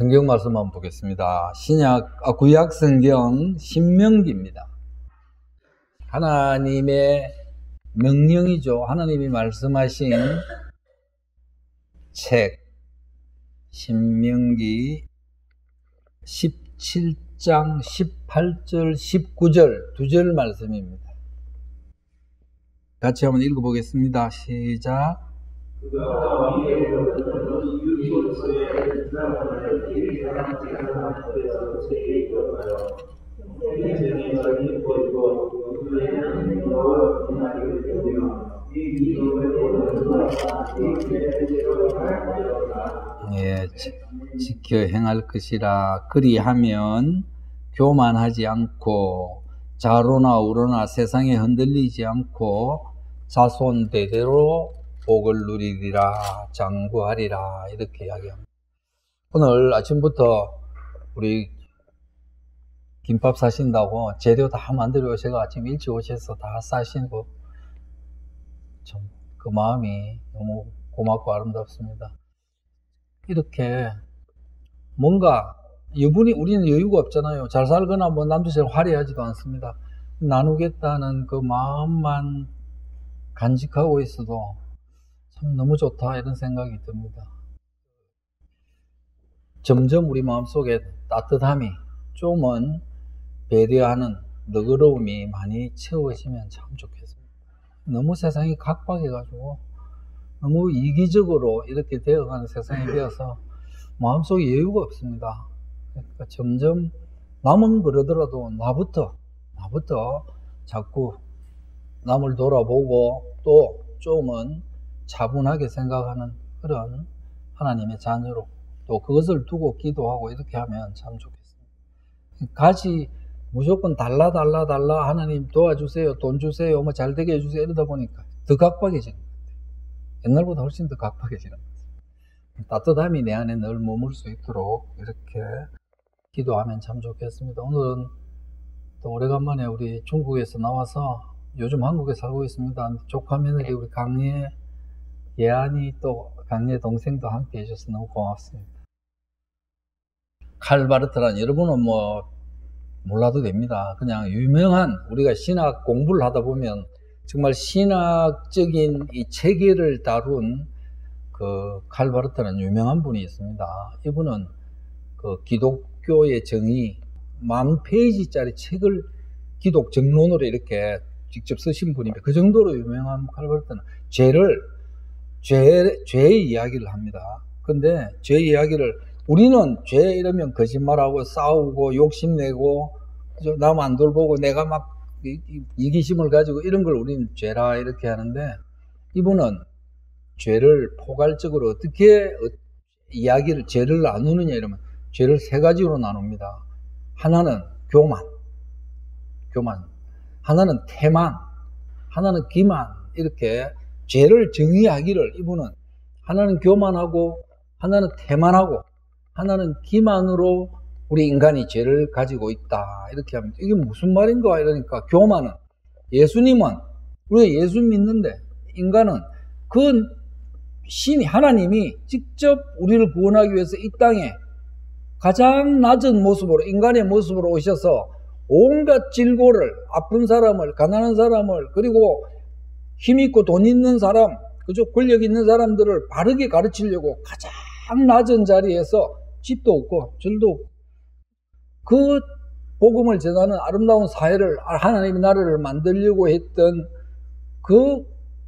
성경 말씀 한번 보겠습니다. 신약, 아, 구약 성경 신명기입니다. 하나님의 명령이죠. 하나님이 말씀하신 책, 신명기 17장 18절, 19절 두 절 말씀입니다. 같이 한번 읽어보겠습니다. 시작. 예, 지켜 행할 것이라 그리하면 교만하지 않고 자로나 우로나 세상에 흔들리지 않고 자손 대대로 복을 누리리라 장구하리라 이렇게 이야기합니다. 오늘 아침부터 우리 김밥 사신다고 재료 다 만들어 오셔가 아침 일찍 오셔서 다 싸시고 좀그 마음이 너무 고맙고 아름답습니다. 이렇게 뭔가 여분이 우리는 여유가 없잖아요. 잘 살거나 뭐 남들처럼 화려하지도 않습니다. 나누겠다는 그 마음만 간직하고 있어도 참 너무 좋다 이런 생각이 듭니다. 점점 우리 마음속에 따뜻함이 좀은 배려하는 너그러움이 많이 채워지면 참 좋겠습니다. 너무 세상이 각박해가지고 너무 이기적으로 이렇게 되어가는 세상이 되어서 마음속에 여유가 없습니다. 그러니까 점점 남은 그러더라도 나부터 나부터 자꾸 남을 돌아보고 또 좀은 차분하게 생각하는 그런 하나님의 자녀로 또 그것을 두고 기도하고 이렇게 하면 참 좋겠습니다. 가지 무조건 달라 달라 달라 하나님 도와주세요 돈 주세요 뭐 잘 되게 해주세요 이러다 보니까 더 각박해지는 것 같아요. 옛날보다 훨씬 더 각박해지는 것 같아요. 따뜻함이 내 안에 늘 머물 수 있도록 이렇게 기도하면 참 좋겠습니다. 오늘은 또 오래간만에 우리 중국에서 나와서 요즘 한국에 살고 있습니다. 조카 며느리 우리 강예 예안이 또 강예 동생도 함께 해주셔서 너무 고맙습니다. 칼바르트란 여러분은 뭐 몰라도 됩니다. 그냥 유명한 우리가 신학 공부를 하다 보면 정말 신학적인 이 체계를 다룬 그 칼바르트는 유명한 분이 있습니다. 이분은 그 기독교의 정의 만 페이지짜리 책을 기독 정론으로 이렇게 직접 쓰신 분입니다. 그 정도로 유명한 칼바르트는 죄를 죄 죄의 이야기를 합니다. 근데 죄 이야기를 우리는 죄 이러면 거짓말하고 싸우고 욕심내고 남 안 돌보고 내가 막 이기심을 가지고 이런 걸 우리는 죄라 이렇게 하는데 이분은 죄를 포괄적으로 어떻게 어, 이야기를 죄를 나누느냐 이러면 죄를 세 가지로 나눕니다. 하나는 교만, 교만. 하나는 태만, 하나는 기만. 이렇게 죄를 정의하기를 이분은 하나는 교만하고 하나는 태만하고 하나는 기만으로 우리 인간이 죄를 가지고 있다. 이렇게 하면 이게 무슨 말인가 이러니까 교만은 예수님은 우리가 예수 믿는데 인간은 그 신이 하나님이 직접 우리를 구원하기 위해서 이 땅에 가장 낮은 모습으로 인간의 모습으로 오셔서 온갖 질고를 아픈 사람을 가난한 사람을 그리고 힘 있고 돈 있는 사람 그죠 권력 있는 사람들을 바르게 가르치려고 가장 낮은 자리에서 집도 없고 절도 없고 그 복음을 전하는 아름다운 사회를 하나님의 나라를 만들려고 했던 그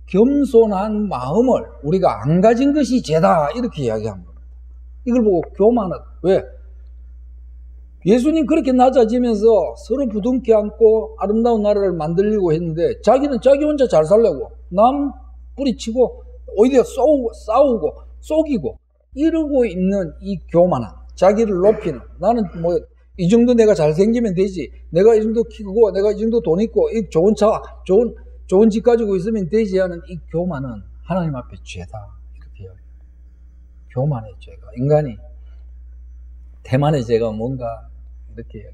겸손한 마음을 우리가 안 가진 것이 죄다 이렇게 이야기합니다. 이걸 보고 교만하다. 왜? 예수님 그렇게 낮아지면서 서로 부둥켜 안고 아름다운 나라를 만들려고 했는데 자기는 자기 혼자 잘 살려고 남 뿌리치고 오히려 싸우고, 싸우고 속이고 이러고 있는 이 교만함 자기를 높이는 나는 뭐 이 정도 내가 잘생기면 되지 내가 이 정도 키고 내가 이 정도 돈 있고 이 좋은 차 좋은 좋은 집 가지고 있으면 되지 하는 이 교만은 하나님 앞에 죄다. 이렇게 해요. 교만의 죄가. 인간이 대만의 죄가 뭔가 이렇게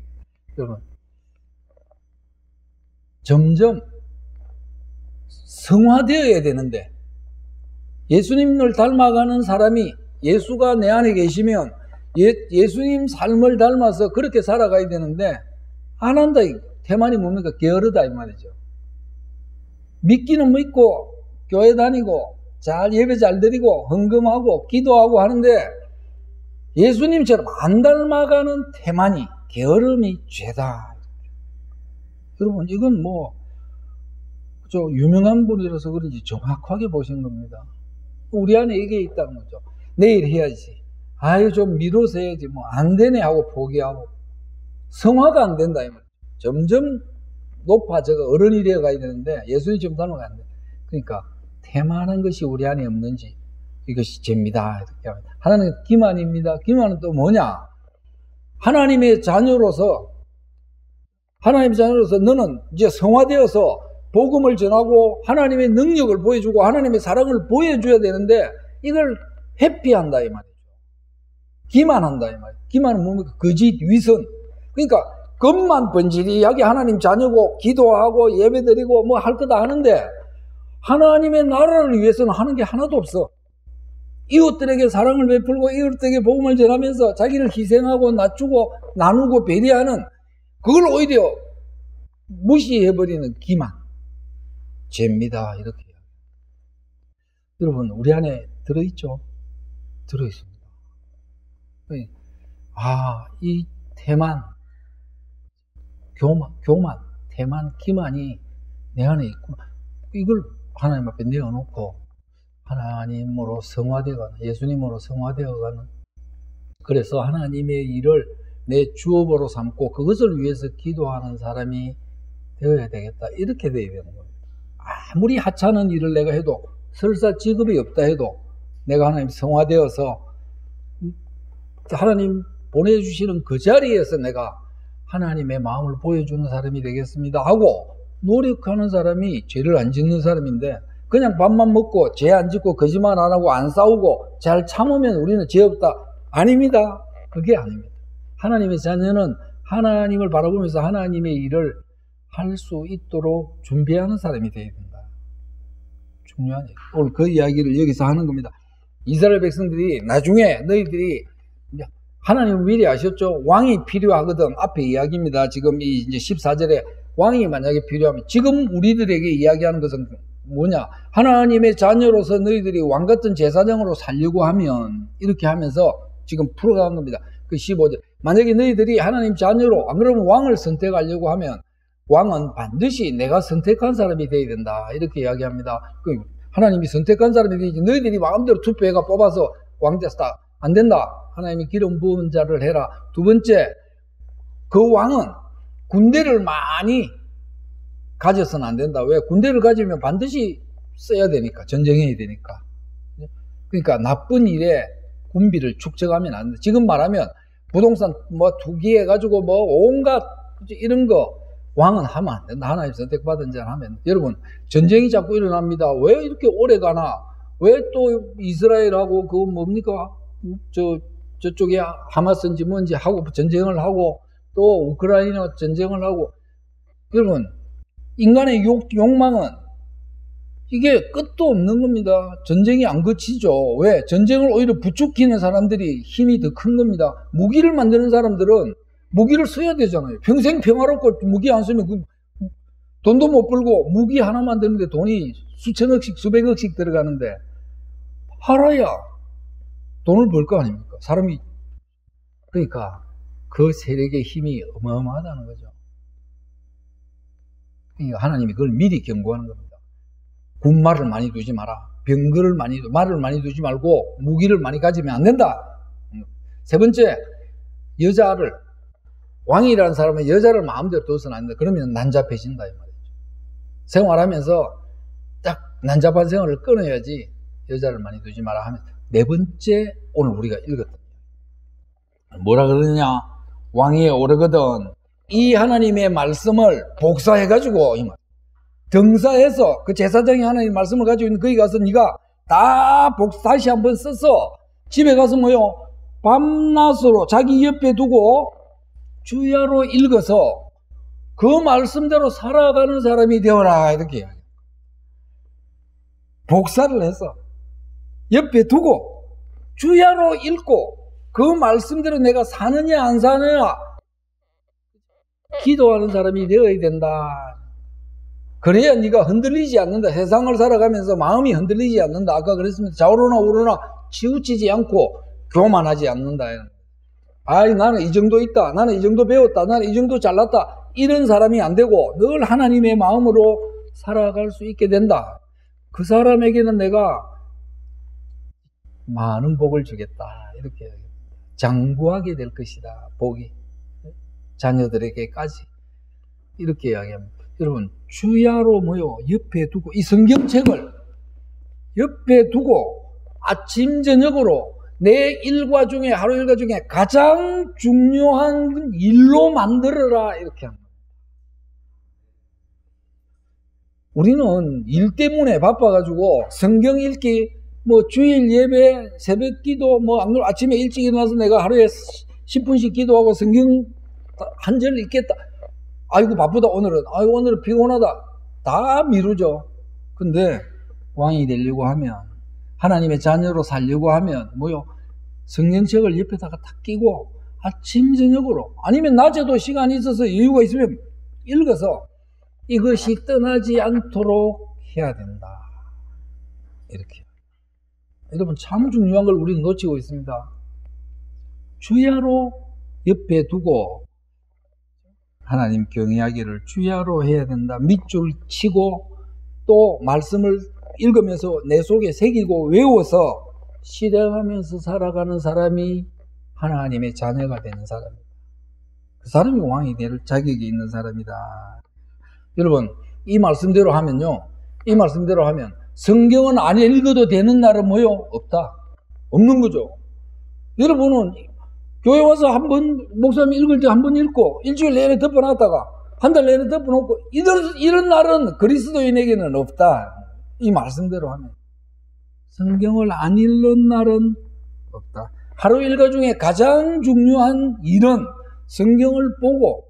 여러분 점점 성화되어야 되는데 예수님을 닮아가는 사람이 예수가 내 안에 계시면 예, 예수님 삶을 닮아서 그렇게 살아가야 되는데 안 한다. 태만이 뭡니까? 게으르다 이 말이죠. 믿기는 믿고 교회 다니고 잘 예배 잘 드리고 헌금하고 기도하고 하는데 예수님처럼 안 닮아가는 태만이 게으름이 죄다. 여러분 이건 뭐 저 유명한 분이라서 그런지 정확하게 보신 겁니다. 우리 안에 이게 있다는 거죠. 내일 해야지. 아유 좀 미뤄서 해야지. 뭐 안 되네 하고 포기하고 성화가 안 된다 이 말. 점점 높아져가 어른이 되어 가야 되는데 예수님 좀 닮아가 안 돼. 그러니까 태만한 것이 우리 안에 없는지 이것이 죄입니다. 이렇게 합니다. 하나는 기만입니다. 기만은 또 뭐냐? 하나님의 자녀로서 하나님의 자녀로서 너는 이제 성화되어서 복음을 전하고 하나님의 능력을 보여주고 하나님의 사랑을 보여줘야 되는데 이걸 회피한다 이 말이죠. 기만한다 이 말이죠. 기만은 뭡니까? 거짓, 위선. 그러니까 겉만 번지리하게 하나님 자녀고 기도하고 예배드리고 뭐 할 거 다 하는데 하나님의 나라를 위해서는 하는 게 하나도 없어. 이웃들에게 사랑을 베풀고 이웃들에게 복음을 전하면서 자기를 희생하고 낮추고 나누고 배려하는 그걸 오히려 무시해버리는 기만. 죄입니다. 이렇게. 여러분, 우리 안에 들어있죠? 들어있습니다. 아, 이 태만, 교만, 교만, 태만, 기만이 내 안에 있구나. 이걸 하나님 앞에 내어놓고 하나님으로 성화되어가는, 예수님으로 성화되어가는, 그래서 하나님의 일을 내 주업으로 삼고 그것을 위해서 기도하는 사람이 되어야 되겠다. 이렇게 되어야 되는 겁니다. 아무리 하찮은 일을 내가 해도 설사 직업이 없다 해도 내가 하나님 성화되어서 하나님 보내주시는 그 자리에서 내가 하나님의 마음을 보여주는 사람이 되겠습니다 하고 노력하는 사람이 죄를 안 짓는 사람인데 그냥 밥만 먹고 죄 안 짓고 거짓말 안 하고 안 싸우고 잘 참으면 우리는 죄 없다. 아닙니다. 그게 아닙니다. 하나님의 자녀는 하나님을 바라보면서 하나님의 일을 할 수 있도록 준비하는 사람이 되어야 된다. 중요한 얘기. 오늘 그 이야기를 여기서 하는 겁니다. 이스라엘 백성들이 나중에 너희들이 하나님 미리 아셨죠? 왕이 필요하거든. 앞에 이야기입니다. 지금 이 이제 14절에 왕이 만약에 필요하면 지금 우리들에게 이야기하는 것은 뭐냐? 하나님의 자녀로서 너희들이 왕 같은 제사장으로 살려고 하면 이렇게 하면서 지금 풀어가는 겁니다. 그 15절. 만약에 너희들이 하나님 자녀로 안 그러면 왕을 선택하려고 하면 왕은 반드시 내가 선택한 사람이 되어야 된다. 이렇게 이야기합니다. 그 하나님이 선택한 사람이 되지 너희들이 마음대로 투표해가 뽑아서 왕 됐다. 안 된다. 하나님이 기름 부은 자를 해라. 두 번째, 그 왕은 군대를 많이 가져서는 안 된다. 왜? 군대를 가지면 반드시 써야 되니까. 전쟁해야 되니까. 그러니까 나쁜 일에 군비를 축적하면 안 돼. 지금 말하면 부동산 뭐 투기해 가지고 뭐 온갖 이런 거 왕은 하면 안 된다. 하나님 선택받은 자는 하면. 여러분, 전쟁이 자꾸 일어납니다. 왜 이렇게 오래 가나? 왜 또 이스라엘하고 그 뭡니까? 저, 저쪽에 하마스인지 뭔지 하고 전쟁을 하고 또 우크라이나 전쟁을 하고 여러분, 인간의 욕, 욕망은 이게 끝도 없는 겁니다. 전쟁이 안 그치죠. 왜? 전쟁을 오히려 부추기는 사람들이 힘이 더 큰 겁니다. 무기를 만드는 사람들은 무기를 써야 되잖아요. 평생 평화롭고 무기 안 쓰면 그 돈도 못 벌고 무기 하나 만드는데 돈이 수천억씩 수백억씩 들어가는데 팔아야 돈을 벌 거 아닙니까? 사람이 그러니까 그 세력의 힘이 어마어마하다는 거죠. 하나님이 그걸 미리 경고하는 겁니다. 군말을 많이 두지 마라. 병거를 많이 말을 많이 두지 말고 무기를 많이 가지면 안 된다. 세 번째 여자를 왕이라는 사람은 여자를 마음대로 둬서는 안 된다. 그러면 난잡해진다 이 말이죠. 생활하면서 딱 난잡한 생활을 끊어야지 여자를 많이 두지 마라 하면 네 번째 오늘 우리가 읽었다. 뭐라 그러느냐? 왕위에 오르거든 이 하나님의 말씀을 복사해가지고. 등사해서 그 제사장이 하나님 말씀을 가지고 있는 거기 가서 네가 다 복사 다시 한번 써서 집에 가서 뭐요 밤낮으로 자기 옆에 두고 주야로 읽어서 그 말씀대로 살아가는 사람이 되어라 이렇게 복사를 해서 옆에 두고 주야로 읽고 그 말씀대로 내가 사느냐 안 사느냐 기도하는 사람이 되어야 된다. 그래야 네가 흔들리지 않는다. 세상을 살아가면서 마음이 흔들리지 않는다. 아까 그랬습니다. 좌우로나 우로나 치우치지 않고 교만하지 않는다. 아이 나는 이 정도 있다. 나는 이 정도 배웠다. 나는 이 정도 잘났다. 이런 사람이 안 되고 늘 하나님의 마음으로 살아갈 수 있게 된다. 그 사람에게는 내가 많은 복을 주겠다. 이렇게 장구하게 될 것이다. 복이 자녀들에게까지 이렇게 이야기합니다. 여러분 주야로 모여 옆에 두고 이 성경책을 옆에 두고 아침 저녁으로 내 일과 중에 하루 일과 중에 가장 중요한 일로 만들어라 이렇게 합니다. 우리는 일 때문에 바빠가지고 성경 읽기, 뭐 주일 예배, 새벽 기도, 뭐 아침에 일찍 일어나서 내가 하루에 10분씩 기도하고 성경 한절 읽겠다. 아이고 바쁘다 오늘은. 아이고 오늘은 피곤하다. 다 미루죠. 근데 왕이 되려고 하면 하나님의 자녀로 살려고 하면 뭐요? 성경책을 옆에다가 탁 끼고 아침 저녁으로 아니면 낮에도 시간이 있어서 여유가 있으면 읽어서 이것이 떠나지 않도록 해야 된다. 이렇게. 여러분 참 중요한 걸 우리는 놓치고 있습니다. 주야로 옆에 두고 하나님 경외하기를 주야로 해야 된다. 밑줄 치고 또 말씀을 읽으면서 내 속에 새기고 외워서 실행하면서 살아가는 사람이 하나님의 자녀가 되는 사람입니다. 그 사람이 왕이 될 자격이 있는 사람이다. 여러분, 이 말씀대로 하면요. 이 말씀대로 하면 성경은 안 읽어도 되는 날은 뭐요? 없다. 없는 거죠. 여러분은 교회 와서 한 번, 목사님 읽을 때 한 번 읽고, 일주일 내내 덮어놨다가, 한 달 내내 덮어놓고, 이런, 이런 날은 그리스도인에게는 없다. 이 말씀대로 하면. 성경을 안 읽는 날은 없다. 하루 일과 중에 가장 중요한 일은 성경을 보고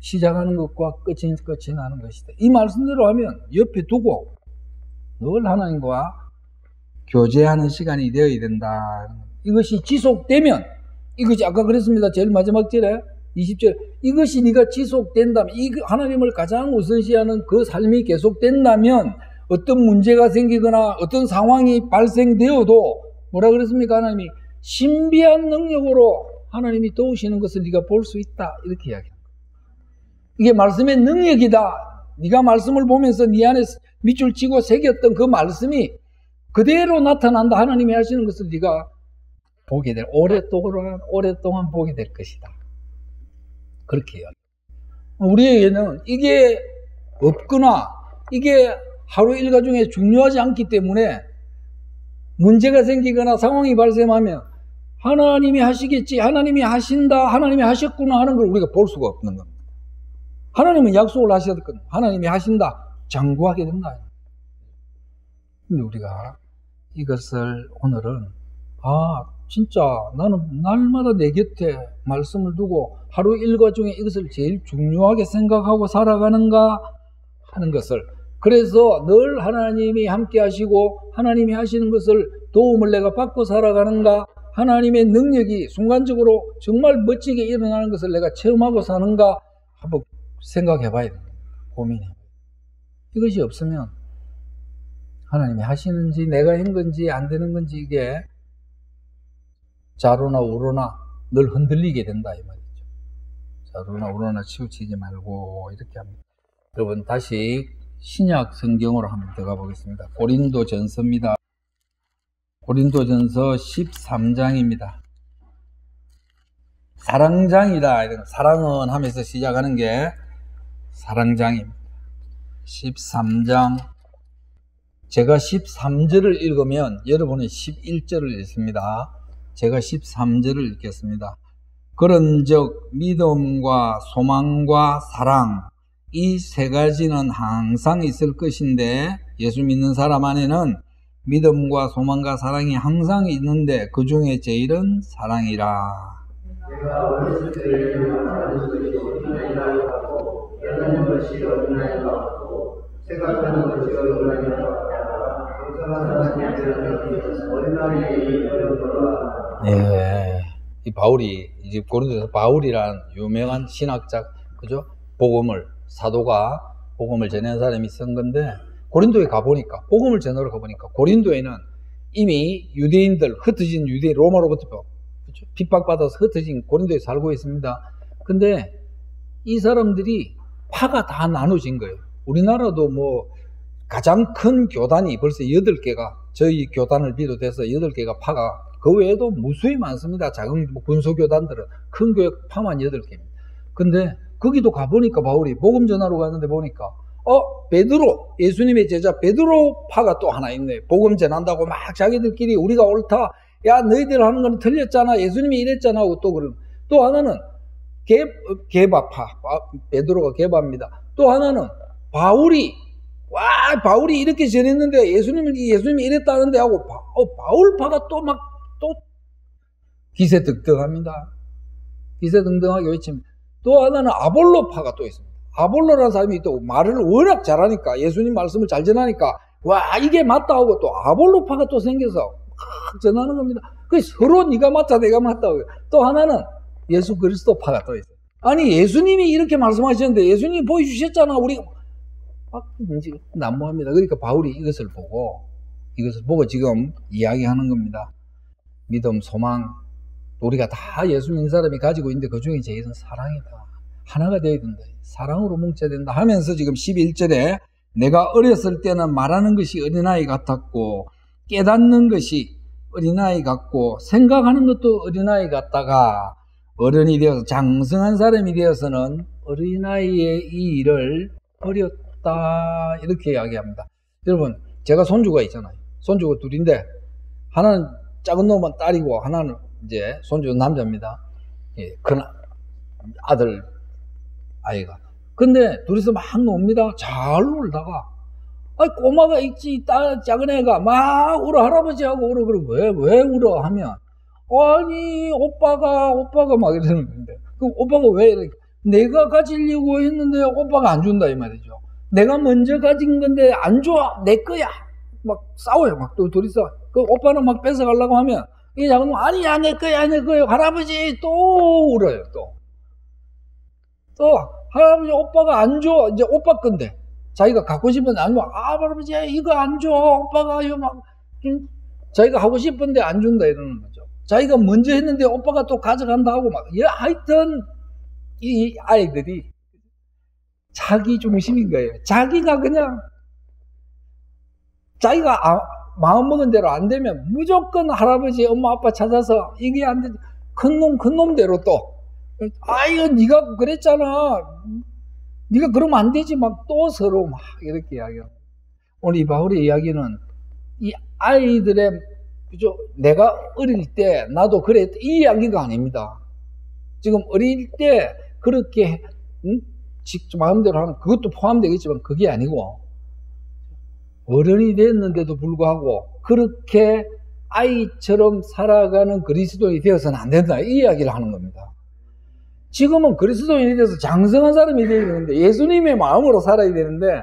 시작하는 것과 끝이, 끝이 나는 것이다. 이 말씀대로 하면 옆에 두고 늘 하나님과 교제하는 시간이 되어야 된다. 이것이 지속되면 이것이 아까 그랬습니다. 제일 마지막 절에 20절 이것이 네가 지속된다면 이 하나님을 가장 우선시하는 그 삶이 계속된다면 어떤 문제가 생기거나 어떤 상황이 발생되어도 뭐라 그랬습니까? 하나님이 신비한 능력으로 하나님이 도우시는 것을 네가 볼 수 있다. 이렇게 이야기합니다. 이게 말씀의 능력이다. 네가 말씀을 보면서 네 안에 밑줄 치고 새겼던 그 말씀이 그대로 나타난다. 하나님이 하시는 것을 네가 보게 될 오랫동안 오랫동안 보게 될 것이다. 그렇게 요 우리에게는 이게 없거나 이게 하루 일과 중에 중요하지 않기 때문에 문제가 생기거나 상황이 발생하면 하나님이 하시겠지, 하나님이 하신다, 하나님이 하셨구나 하는 걸 우리가 볼 수가 없는 겁니다. 하나님은 약속을 하셨거든. 하나님이 하신다. 장구하게 된다. 근데 우리가 이것을 오늘은, 아, 진짜 나는 날마다 내 곁에 말씀을 두고 하루 일과 중에 이것을 제일 중요하게 생각하고 살아가는가 하는 것을 그래서 늘 하나님이 함께 하시고 하나님이 하시는 것을 도움을 내가 받고 살아가는가 하나님의 능력이 순간적으로 정말 멋지게 일어나는 것을 내가 체험하고 사는가 한번 생각해 봐야 됩니다. 고민해. 이것이 없으면 하나님이 하시는지 내가 한 건지 안 되는 건지 이게 자로나 우로나 늘 흔들리게 된다 이 말이죠. 자로나 우로나 치우치지 말고 이렇게 합니다. 여러분 다시 신약 성경으로 한번 들어가 보겠습니다. 고린도 전서입니다. 고린도 전서 13장입니다. 사랑장이다. 사랑은 하면서 시작하는 게 사랑장입니다. 13장. 제가 13절을 읽으면 여러분은 11절을 읽습니다. 제가 13절을 읽겠습니다. 그런 즉, 믿음과 소망과 사랑, 이 세 가지는 항상 있을 것인데, 예수 믿는 사람 안에는 믿음과 소망과 사랑이 항상 있는데, 그 중에 제일은 사랑이라. 거라 예. 이 바울이 이제 고린도에서 바울이란 유명한 신학자 그죠? 복음을 사도가 복음을 전하는 사람이 쓴 건데 고린도에 가 보니까 복음을 전하러 가 보니까 고린도에는 이미 유대인들 흩어진 유대인 로마로부터 그렇죠? 핍박받아서 흩어진 고린도에 살고 있습니다. 근데 이 사람들이 파가 다 나눠진 거예요. 우리나라도 뭐 가장 큰 교단이 벌써 8개가 저희 교단을 비롯해서 8개가 파가 그 외에도 무수히 많습니다. 작은 뭐 군소교단들은 큰 교회 파만 8개입니다. 근데 거기도 가보니까 바울이 복음 전하러 갔는데 보니까 어 베드로 예수님의 제자 베드로 파가 또 하나 있네. 복음 전한다고 막 자기들끼리 우리가 옳다. 야 너희들 하는 건 틀렸잖아. 예수님이 이랬잖아 하고 또 그럼 또 하나는 개, 개바파 베드로가 개바입니다. 또 하나는 바울이 와 바울이 이렇게 전했는데 예수님이 예수님이 이랬다는데 하고 바, 어, 바울파가 또막또 기세등등합니다. 기세등등하게 외칩니다. 또 하나는 아볼로파가 또 있습니다. 아볼로라는 사람이 또 말을 워낙 잘하니까 예수님 말씀을 잘 전하니까 와 이게 맞다 하고 또 아볼로파가 또 생겨서 막 전하는 겁니다. 그 서로 네가 맞다 내가 맞다 하고 또 하나는 예수 그리스도파가 또 있어요. 아니 예수님이 이렇게 말씀하셨는데 예수님이 보여주셨잖아 우리 막 난무합니다. 그러니까 바울이 이것을 보고 이것을 보고 지금 이야기하는 겁니다. 믿음, 소망 우리가 다 예수 믿는 사람이 가지고 있는데 그 중에 제일은 사랑이다. 하나가 되어야 된다. 사랑으로 뭉쳐야 된다 하면서 지금 11절에 내가 어렸을 때는 말하는 것이 어린아이 같았고 깨닫는 것이 어린아이 같고 생각하는 것도 어린아이 같다가 어른이 되어서 장성한 사람이 되어서는 어린아이의 이 일을 버렸다 이렇게 이야기합니다. 여러분 제가 손주가 있잖아요. 손주가 둘인데 하나는 작은 놈은 딸이고 하나는 이제 손주 남자입니다. 예, 큰 아들 아이가. 근데 둘이서 막 놉니다. 잘 놀다가 아 꼬마가 있지 딸 작은 애가 막 울어 할아버지하고 울어 그럼 왜왜 울어 하면 아니 오빠가 오빠가 막 이러는 건데 그 오빠가 왜 이렇게 내가 가지려고 했는데 오빠가 안 준다 이 말이죠. 내가 먼저 가진 건데 안 줘. 내 거야. 막 싸워요. 막 또 둘이서. 그 오빠는 막 뺏어 가려고 하면 이 작은 아니야 내 거야 내 거야 할아버지 또 울어요 또. 또 할아버지 오빠가 안 줘. 이제 오빠 건데 자기가 갖고 싶은데 안 줘. 아 할아버지 이거 안 줘. 오빠가 이거 막 음, 자기가 하고 싶은데 안 준다 이러는 거죠. 자기가 먼저 했는데 오빠가 또 가져간다 하고 막 예, 하여튼 이 아이들이 자기 중심인 거예요. 자기가 그냥 자기가 아, 마음먹은 대로 안 되면 무조건 할아버지, 엄마, 아빠 찾아서 이게 안 돼. 큰 놈, 큰 놈대로 또. 아, 이거 네가 그랬잖아. 네가 그러면 안 되지. 막 또 서로 막 이렇게 이야기하고. 오늘 이 바울의 이야기는 이 아이들의 그죠? 내가 어릴 때 나도 그랬 이 이야기가 아닙니다. 지금 어릴 때 그렇게 응? 직접 마음대로 하는 그것도 포함되겠지만 그게 아니고 어른이 됐는데도 불구하고 그렇게 아이처럼 살아가는 그리스도인이 되어서는 안 된다. 이 이야기를 하는 겁니다. 지금은 그리스도인이 돼서 장성한 사람이 되어야 되는데 예수님의 마음으로 살아야 되는데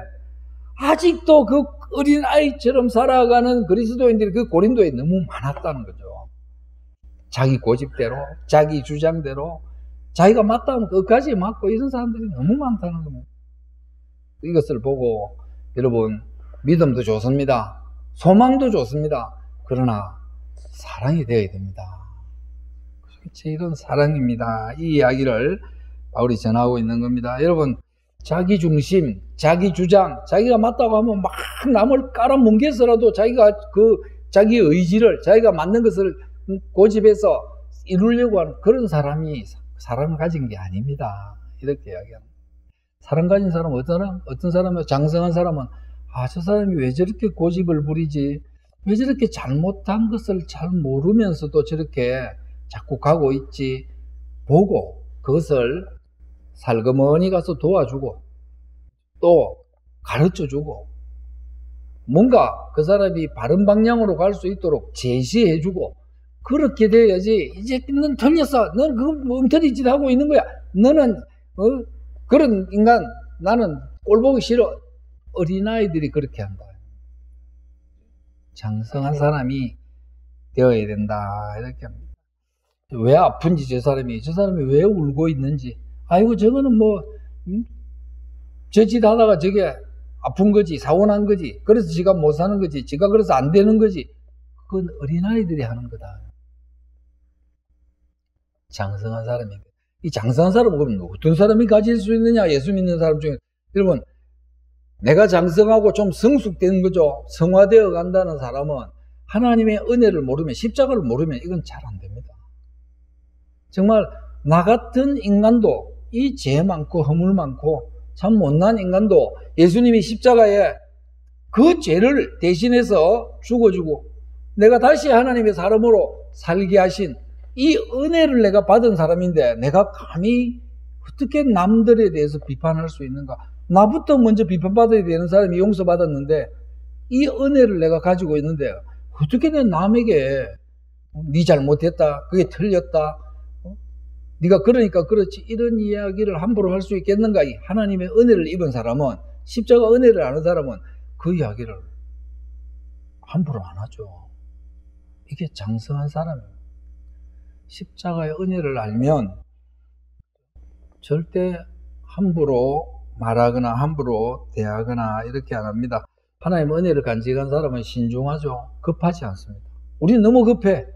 아직도 그 어린 아이처럼 살아가는 그리스도인들이 그 고린도에 너무 많았다는 거죠. 자기 고집대로, 자기 주장대로, 자기가 맞다면 끝까지 맞고 이런 사람들이 너무 많다는 겁니다. 이것을 보고 여러분 믿음도 좋습니다. 소망도 좋습니다. 그러나 사랑이 되어야 됩니다. 그렇지 이런 사랑입니다. 이 이야기를 바울이 전하고 있는 겁니다. 여러분 자기 중심, 자기 주장, 자기가 맞다고 하면 막 남을 깔아뭉개서라도 자기가 그 자기 의지를 자기가 맞는 것을 고집해서 이루려고 하는 그런 사람이 사랑을 가진 게 아닙니다. 이렇게 이야기합니다. 사랑 가진 사람은 어떤 사람? 어떤 사람은 장성한 사람은 아, 저 사람이 왜 저렇게 고집을 부리지? 왜 저렇게 잘못한 것을 잘 모르면서도 저렇게 자꾸 가고 있지? 보고 그것을 살그머니 가서 도와주고 또 가르쳐 주고 뭔가 그 사람이 바른 방향으로 갈 수 있도록 제시해 주고 그렇게 돼야지 이제 넌 틀렸어 넌 그거 엉터리 짓 하고 있는 거야 너는 어? 그런 인간 나는 꼴 보기 싫어 어린아이들이 그렇게 한다 장성한 사람이 되어야 된다 이렇게 합니다. 왜 아픈지 저 사람이 저 사람이 왜 울고 있는지. 아이고 저거는 뭐 음? 저짓 하다가 저게 아픈 거지 사고 난 거지 그래서 지가 못 사는 거지 지가 그래서 안 되는 거지. 그건 어린아이들이 하는 거다. 장성한 사람이. 이 장성한 사람은 어떤 사람이 가질 수 있느냐? 예수 믿는 사람 중에. 여러분 내가 장성하고 좀 성숙되는 거죠 성화되어 간다는 사람은 하나님의 은혜를 모르면 십자가를 모르면 이건 잘 안 됩니다 정말 나 같은 인간도 이 죄 많고 허물 많고 참 못난 인간도 예수님이 십자가에 그 죄를 대신해서 죽어주고 내가 다시 하나님의 사람으로 살게 하신 이 은혜를 내가 받은 사람인데 내가 감히 어떻게 남들에 대해서 비판할 수 있는가? 나부터 먼저 비판받아야 되는 사람이 용서받았는데 이 은혜를 내가 가지고 있는데 어떻게 내 남에게 네 잘못했다, 그게 틀렸다, 네가 그러니까 그렇지 이런 이야기를 함부로 할 수 있겠는가? 하나님의 은혜를 입은 사람은 십자가 은혜를 아는 사람은 그 이야기를 함부로 안 하죠. 이게 장성한 사람입니다. 십자가의 은혜를 알면 절대 함부로 말하거나 함부로 대하거나 이렇게 안 합니다. 하나님의 은혜를 간직한 사람은 신중하죠. 급하지 않습니다. 우리는 너무 급해.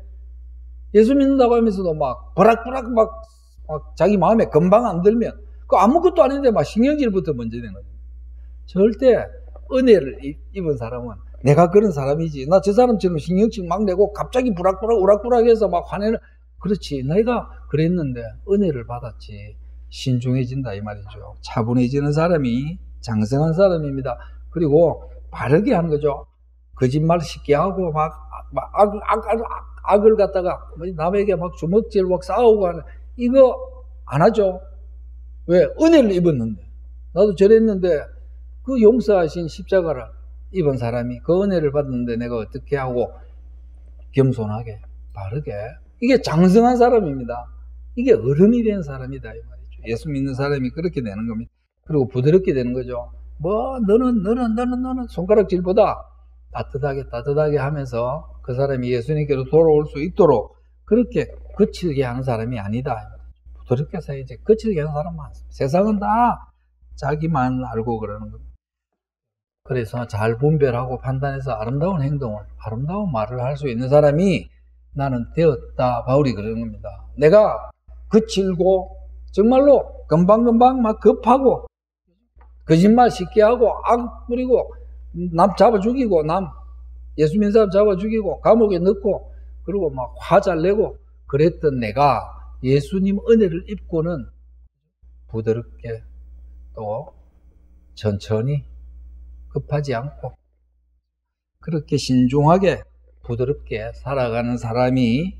예수 믿는다고 하면서도 막 버락버락 막, 막 자기 마음에 금방 안 들면 그 아무것도 아닌데 막 신경질부터 먼저 되는 거예요. 절대 은혜를 입은 사람은 내가 그런 사람이지. 나 저 사람처럼 신경질 막 내고 갑자기 부락부락 우락부락해서 막 화내는 그렇지. 내가 그랬는데 은혜를 받았지. 신중해진다 이 말이죠. 차분해지는 사람이 장성한 사람입니다. 그리고 바르게 하는 거죠. 거짓말 쉽게 하고 막, 막 악, 악, 악, 악 을 갖다가 남에게 막 주먹질 막 싸우고 하는 이거 안 하죠. 왜? 은혜를 입었는데. 나도 저랬는데 그 용서하신 십자가를 입은 사람이 그 은혜를 받았는데 내가 어떻게 하고 겸손하게 바르게 이게 장성한 사람입니다. 이게 어른이 된 사람이다 이 말이죠. 예수 믿는 사람이 그렇게 되는 겁니다. 그리고 부드럽게 되는 거죠. 뭐 너는 너는 너는 너는 손가락질보다 따뜻하게 따뜻하게 하면서 그 사람이 예수님께로 돌아올 수 있도록 그렇게 거칠게 하는 사람이 아니다. 부드럽게 살야지 거칠게 하는 사람 많습니다. 세상은 다 자기만 알고 그러는 겁니다. 그래서 잘 분별하고 판단해서 아름다운 행동을, 아름다운 말을 할 수 있는 사람이 나는 되었다. 바울이 그러는 겁니다. 내가 거칠고, 정말로 금방금방 막 급하고, 거짓말 쉽게 하고, 악 부리고, 남 잡아 죽이고, 남 예수 믿는 사람 잡아 죽이고 감옥에 넣고 그리고 막 화잘 내고 그랬던 내가 예수님 은혜를 입고는 부드럽게 또 천천히 급하지 않고 그렇게 신중하게 부드럽게 살아가는 사람이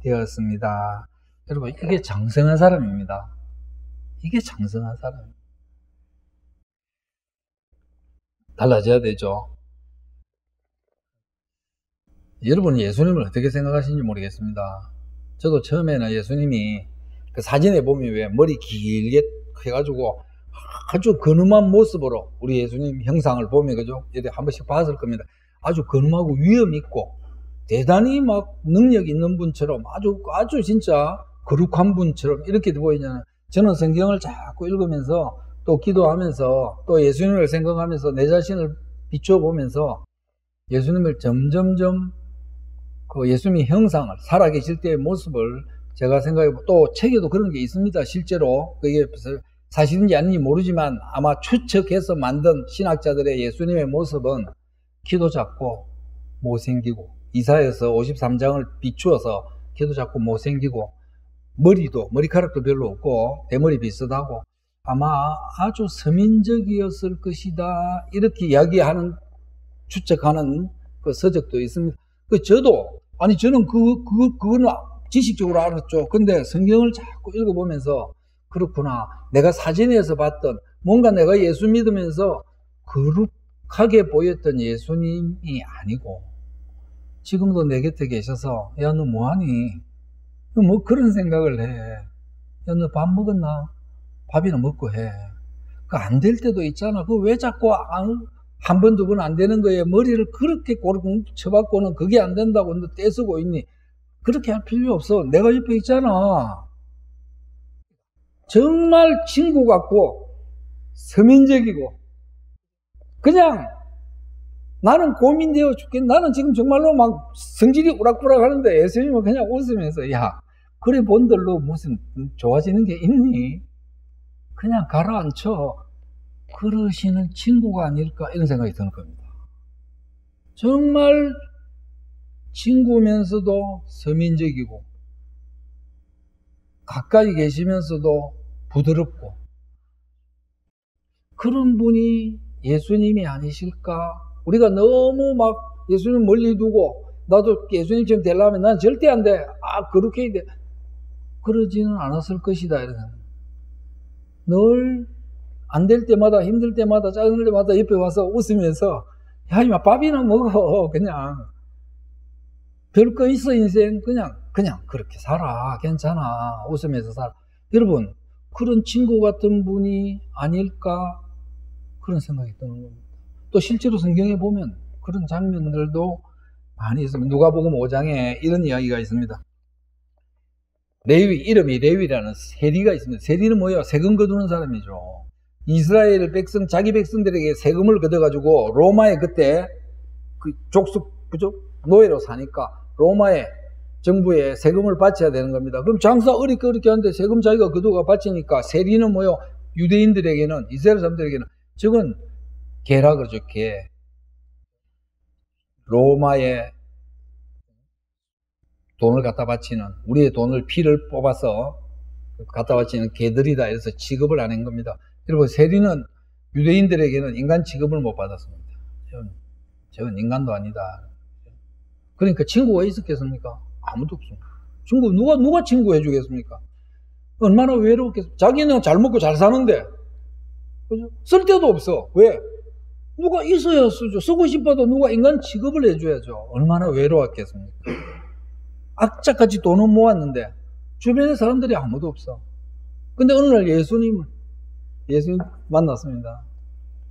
되었습니다. 여러분, 이게 장성한 사람입니다. 이게 장성한 사람. 달라져야 되죠. 여러분은 예수님을 어떻게 생각하시는지 모르겠습니다. 저도 처음에는 예수님이 그 사진에 보면 왜 머리 길게 해가지고 아주 근엄한 모습으로 우리 예수님 형상을 보면 그죠? 이렇게 한 번씩 봤을 겁니다. 아주 근엄하고 위험 있고 대단히 막 능력 있는 분처럼 아주 아주 진짜 거룩한 분처럼 이렇게 보이잖아요. 저는 성경을 자꾸 읽으면서 또 기도하면서 또 예수님을 생각하면서 내 자신을 비춰보면서 예수님을 점점점 그 예수님의 형상을 살아계실 때의 모습을 제가 생각해 또 책에도 그런 게 있습니다. 실제로 그게 사실인지 아닌지 모르지만 아마 추측해서 만든 신학자들의 예수님의 모습은 키도 작고 못생기고 이사에서 53장을 비추어서 키도 작고 못생기고 머리도 머리카락도 별로 없고 대머리 비슷하고 아마 아주 서민적이었을 것이다 이렇게 이야기하는 추측하는 그 서적도 있습니다. 그 저도 아니 저는 그 그 그거는 지식적으로 알았죠. 근데 성경을 자꾸 읽어보면서 그렇구나. 내가 사진에서 봤던 뭔가 내가 예수 믿으면서 거룩하게 보였던 예수님이 아니고 지금도 내 곁에 계셔서 야 너 뭐하니? 뭐 그런 생각을 해. 야 너 밥 먹었나? 밥이나 먹고 해. 그 안 될 때도 있잖아. 그 왜 자꾸 안, 한 번, 두 번 안 되는 거에 머리를 그렇게 고르고 쳐받고는 그게 안 된다고 너 떼쓰고 있니? 그렇게 할 필요 없어. 내가 옆에 있잖아. 정말 친구 같고 서민적이고 그냥 나는 고민되어 죽겠 나는 지금 정말로 막 성질이 우락부락 하는데 예수님은 그냥 웃으면서 야 그래 본들로 무슨 좋아지는 게 있니? 그냥 가라앉혀 그러시는 친구가 아닐까 이런 생각이 드는 겁니다. 정말 친구면서도 서민적이고 가까이 계시면서도 부드럽고 그런 분이 예수님이 아니실까? 우리가 너무 막 예수님 멀리 두고 나도 예수님처럼 되려면 난 절대 안 돼. 아 그렇게 돼. 그러지는 않았을 것이다. 이런 늘안 될 때마다 힘들 때마다 짜증날 때마다 옆에 와서 웃으면서 야 이마 밥이나 먹어 그냥 별거 있어 인생 그냥 그냥 그렇게 살아 괜찮아 웃으면서 살아 여러분 그런 친구 같은 분이 아닐까 그런 생각이 드는 겁니다. 또 실제로 성경에 보면 그런 장면들도 많이 있습니다. 누가복음 5장에 이런 이야기가 있습니다. 레위 이름이 레위라는 세리가 있습니다. 세리는 뭐예요? 세금 거두는 사람이죠. 이스라엘 백성 자기 백성들에게 세금을 걷어가지고 로마에 그때 그 족속 그죠 노예로 사니까 로마의 정부에 세금을 바쳐야 되는 겁니다. 그럼 장사 어렵게 어렵게 하는데 세금 자기가 그도가 바치니까 세리는 뭐요? 유대인들에게는 이스라엘 사람들에게는 적은 개라 그러죠 개. 로마에 돈을 갖다 바치는 우리의 돈을 피를 뽑아서 갖다 바치는 개들이다 이래서 취급을 안 한 겁니다. 여러분 세리는 유대인들에게는 인간 취급을 못 받았습니다. 저는, 저는 인간도 아니다. 그러니까 친구가 있었겠습니까? 아무도 없습니다. 친구 누가 누가 친구 해 주겠습니까? 얼마나 외로웠겠습니까? 자기는 잘 먹고 잘 사는데 그죠? 쓸 데도 없어. 왜? 누가 있어야 쓰죠. 쓰고 싶어도 누가 인간 취급을 해줘야죠. 얼마나 외로웠겠습니까? 악착같이 돈은 모았는데 주변에 사람들이 아무도 없어. 근데 어느 날 예수님, 예수님 만났습니다.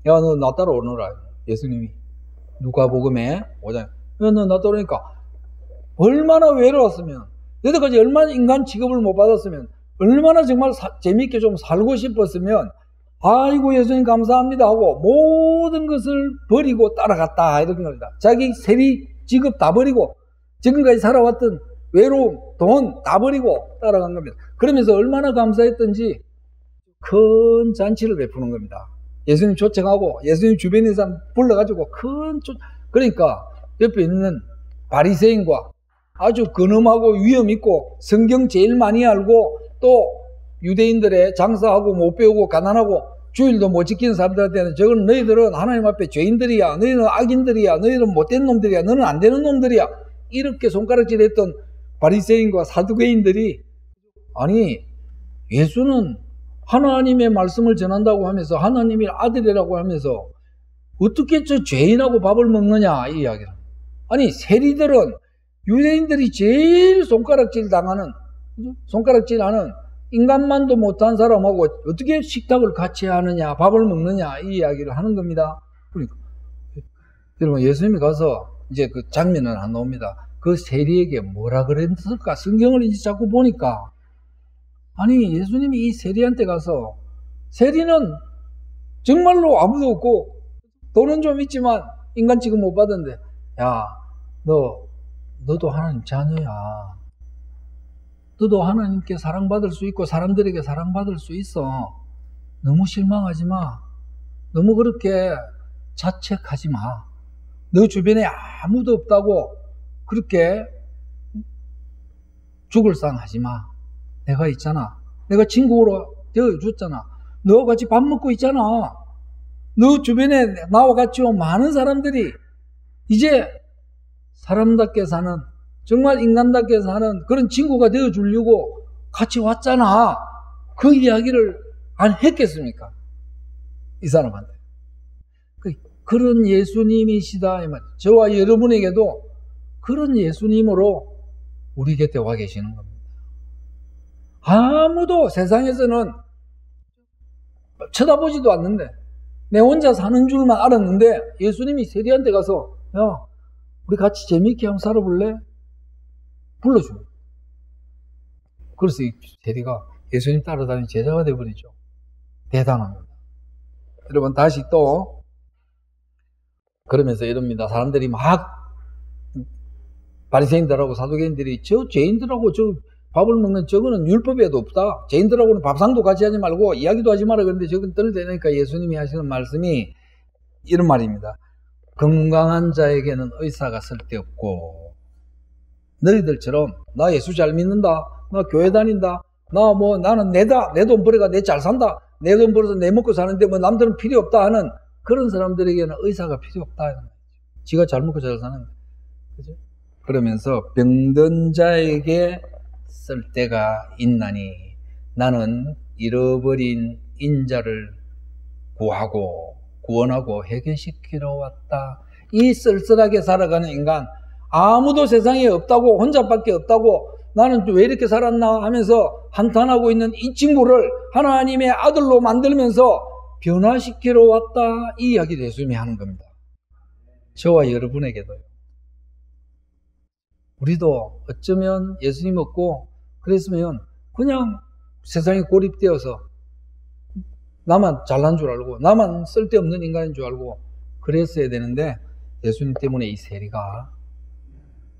야, 너 나 따라오너라. 예수님이. 누가복음에 오장. 야, 너 나 따라오니까 얼마나 외로웠으면, 여태까지 얼마나 인간 취급을 못 받았으면, 얼마나 정말 사, 재밌게 좀 살고 싶었으면, 아이고 예수님 감사합니다 하고 모든 것을 버리고 따라갔다 이런 겁니다. 자기 세리 직업 다 버리고 지금까지 살아왔던 외로움, 돈 다 버리고 따라간 겁니다. 그러면서 얼마나 감사했던지 큰 잔치를 베푸는 겁니다. 예수님 초청하고 예수님 주변에 사람 불러가지고 큰 초... 그러니까 옆에 있는 바리새인과 아주 근엄하고 위험 있고 성경 제일 많이 알고 또 유대인들의 장사하고 못 배우고 가난하고 주일도 못 지키는 사람들한테는 저건 너희들은 하나님 앞에 죄인들이야 너희는 악인들이야 너희는 못된 놈들이야 너는 안 되는 놈들이야. 이렇게 손가락질 했던 바리새인과 사두개인들이 아니 예수는 하나님의 말씀을 전한다고 하면서 하나님의 아들이라고 하면서 어떻게 저 죄인하고 밥을 먹느냐 이 이야기를. 아니 세리들은 유대인들이 제일 손가락질 당하는 손가락질 하는 인간만도 못한 사람하고 어떻게 식탁을 같이 하느냐 밥을 먹느냐 이 이야기를 하는 겁니다. 그러니까 여러분 예수님이 가서 이제 그 장면은 안 나옵니다. 그 세리에게 뭐라 그랬을까? 성경을 이제 자꾸 보니까. 아니 예수님이 이 세리한테 가서 세리는 정말로 아무도 없고 돈은 좀 있지만 인간 지금 못 받은데 야 너 너도 하나님 자녀야 너도 하나님께 사랑받을 수 있고 사람들에게 사랑받을 수 있어 너무 실망하지 마 너무 그렇게 자책하지 마 너 주변에 아무도 없다고 그렇게 죽을 상 하지 마. 내가 있잖아. 내가 친구로 되어줬잖아. 너와 같이 밥 먹고 있잖아. 너 주변에 나와 같이 온 많은 사람들이 이제 사람답게 사는, 정말 인간답게 사는 그런 친구가 되어 주려고 같이 왔잖아. 그 이야기를 안 했겠습니까? 이 사람한테. 그, 그런 예수님이시다. 저와 여러분에게도 그런 예수님으로 우리 곁에 와 계시는 겁니다. 아무도 세상에서는 쳐다보지도 않는데 내 혼자 사는 줄만 알았는데 예수님이 세리한테 가서 야 우리 같이 재미있게 한번 살아볼래? 불러주고. 그래서 이 세리가 예수님 따라다니는 제자가 되어버리죠. 대단합니다. 여러분, 다시 또, 그러면서 이럽니다. 사람들이 막, 바리새인들하고 사도개인들이 저 죄인들하고 저 밥을 먹는 저거는 율법에도 없다. 죄인들하고는 밥상도 같이 하지 말고 이야기도 하지 마라. 그런데 저건 떨대니까 예수님이 하시는 말씀이 이런 말입니다. 건강한 자에게는 의사가 쓸데없고 너희들처럼 나 예수 잘 믿는다. 나 교회 다닌다. 나 뭐 나는 내다. 내 돈 벌어가 내 잘 산다. 내 돈 벌어서 내 먹고 사는데 뭐 남들은 필요 없다 하는 그런 사람들에게는 의사가 필요 없다. 지가 잘 먹고 잘 사는 그죠? 그러면서 병든 자에게 쓸 때가 있나니 나는 잃어버린 인자를 구하고 구원하고 해결시키러 왔다. 이 쓸쓸하게 살아가는 인간 아무도 세상에 없다고 혼자밖에 없다고 나는 왜 이렇게 살았나 하면서 한탄하고 있는 이 친구를 하나님의 아들로 만들면서 변화시키러 왔다 이 이야기를 예수님이 하는 겁니다. 저와 여러분에게도요. 우리도 어쩌면 예수님 없고 그랬으면 그냥 세상에 고립되어서 나만 잘난 줄 알고 나만 쓸데없는 인간인 줄 알고 그랬어야 되는데 예수님 때문에 이 세리가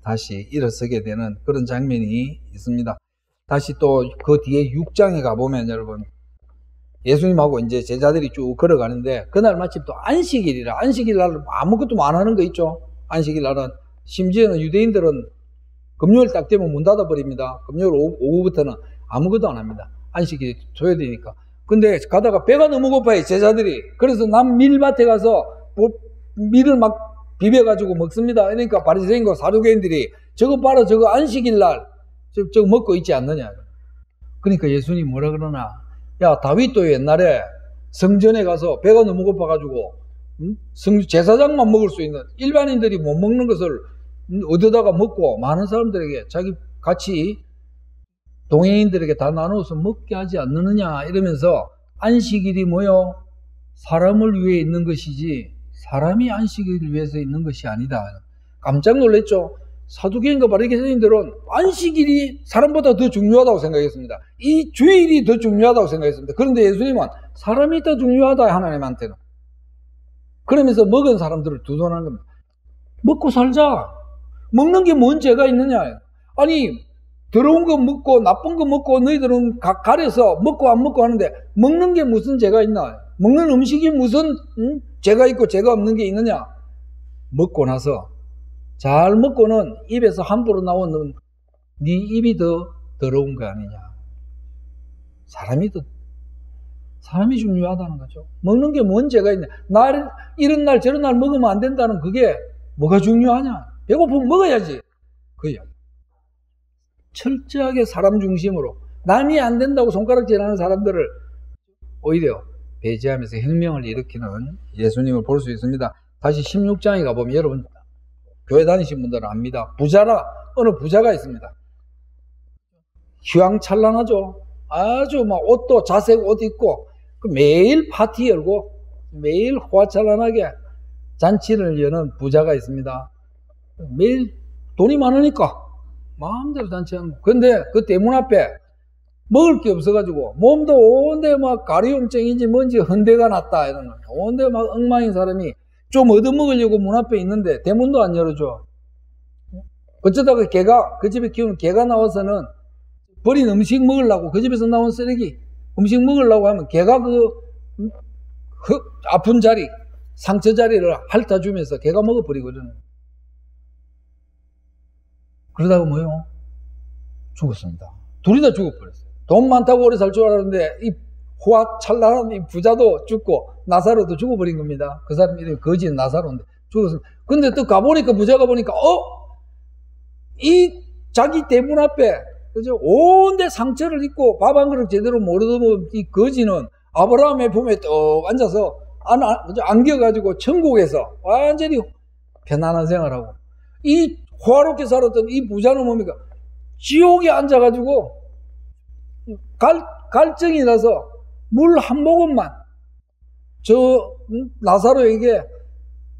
다시 일어서게 되는 그런 장면이 있습니다. 다시 또 그 뒤에 6장에 가보면 여러분 예수님하고 이제 제자들이 쭉 걸어가는데 그날 마침 또 안식일이라 안식일 날 아무것도 안 하는 거 있죠. 안식일 날은 심지어는 유대인들은 금요일 딱 되면 문 닫아 버립니다. 금요일 오후, 부터는 아무것도 안 합니다. 안식이 줘야 되니까. 근데 가다가 배가 너무 고파요, 제자들이. 그래서 남 밀밭에 가서 밀을 막 비벼가지고 먹습니다. 그러니까 바리새인과 사두개인들이 저거 봐라, 저거 안식일 날 저, 저거 먹고 있지 않느냐. 그러니까 예수님 뭐라 그러나? 야, 다윗도 옛날에 성전에 가서 배가 너무 고파가지고 응? 성, 제사장만 먹을 수 있는 일반인들이 못 먹는 것을 얻어다가 먹고 많은 사람들에게 자기 같이 동행인들에게 다 나누어서 먹게 하지 않느냐 이러면서 안식일이 뭐요? 사람을 위해 있는 것이지 사람이 안식일을 위해서 있는 것이 아니다. 깜짝 놀랐죠. 사두개인과 바리새인들은 안식일이 사람보다 더 중요하다고 생각했습니다. 이 주일이 더 중요하다고 생각했습니다. 그런데 예수님은 사람이 더 중요하다 하나님한테는. 그러면서 먹은 사람들을 두둔하는 겁니다. 먹고 살자. 먹는 게 뭔 죄가 있느냐? 아니, 더러운 거 먹고 나쁜 거 먹고 너희들은 가, 가려서 먹고 안 먹고 하는데 먹는 게 무슨 죄가 있나? 먹는 음식이 무슨 응? 죄가 있고 죄가 없는 게 있느냐? 먹고 나서 잘 먹고는 입에서 함부로 나오는 네 입이 더 더러운 거 아니냐? 사람이 더 사람이 중요하다는 거죠. 먹는 게 뭔 죄가 있냐? 날 이런 날 저런 날 먹으면 안 된다는 그게 뭐가 중요하냐? 배고프면 먹어야지. 그 이야기. 철저하게 사람 중심으로 남이 안 된다고 손가락질하는 사람들을 오히려 배제하면서 혁명을 일으키는 예수님을 볼 수 있습니다. 다시 16장에 가보면 여러분 교회 다니신 분들은 압니다. 부자라 어느 부자가 있습니다. 휘황찬란하죠. 아주 막 옷도 자색 옷 입고 그 매일 파티 열고 매일 호화찬란하게 잔치를 여는 부자가 있습니다. 매일 돈이 많으니까 마음대로 잔치하는 거. 근데 그 대문 앞에 먹을 게 없어가지고 몸도 온데 막 가리움증인지 뭔지 헌대가 났다 이런 거. 온데 막 엉망인 사람이 좀 얻어먹으려고 문 앞에 있는데 대문도 안 열어줘. 어쩌다가 개가 그 집에 키우는 개가 나와서는 버린 음식 먹으려고 그 집에서 나온 쓰레기 음식 먹으려고 하면 개가 그, 그 아픈 자리 상처 자리를 핥아주면서 개가 먹어버리거든. 그러다가 뭐요? 죽었습니다. 둘이 다 죽어버렸어요. 돈 많다고 오래 살 줄 알았는데 이 호화 찰나한 이 부자도 죽고 나사로도 죽어버린 겁니다. 그 사람 이름이 거지 나사로인데 죽었습니다. 근데 또 가보니까 부자가 보니까 어? 이 자기 대문 앞에 그죠? 온데 상처를 입고 밥 한 그릇 제대로 모르던 이 거지는 아브라함의 품에 떡 앉아서 안, 안겨가지고 천국에서 완전히 편안한 생활하고 이 호화롭게 살았던 이 부자는 뭡니까? 지옥에 앉아가지고 갈, 갈증이 나서 물 한 모금만 저 나사로에게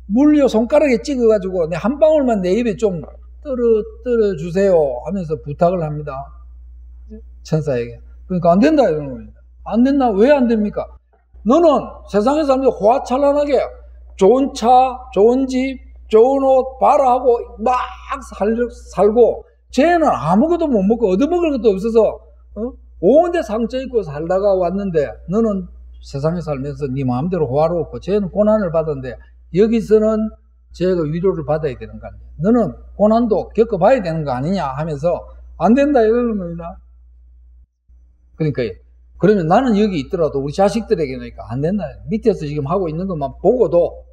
물요 손가락에 찍어가지고 내 한 방울만 내 입에 좀 떨어, 주세요 하면서 부탁을 합니다. 천사에게. 그러니까 안 된다 이러는 겁니다. 안 된다. 왜 안 됩니까? 너는 세상의 사람들이 호화찬란하게 좋은 차, 좋은 집, 좋은 옷, 바라하고 막 살, 살고 쟤는 아무것도 못 먹고 얻어먹을 것도 없어서 어? 온데 상처 입고 살다가 왔는데 너는 세상에 살면서 네 마음대로 호화롭고 쟤는 고난을 받았는데 여기서는 쟤가 위로를 받아야 되는 거 아니야. 너는 고난도 겪어봐야 되는 거 아니냐 하면서 안 된다 이러는 겁니다. 그러니까 그러면 나는 여기 있더라도 우리 자식들에게는 그러니까 안 된다. 밑에서 지금 하고 있는 것만 보고도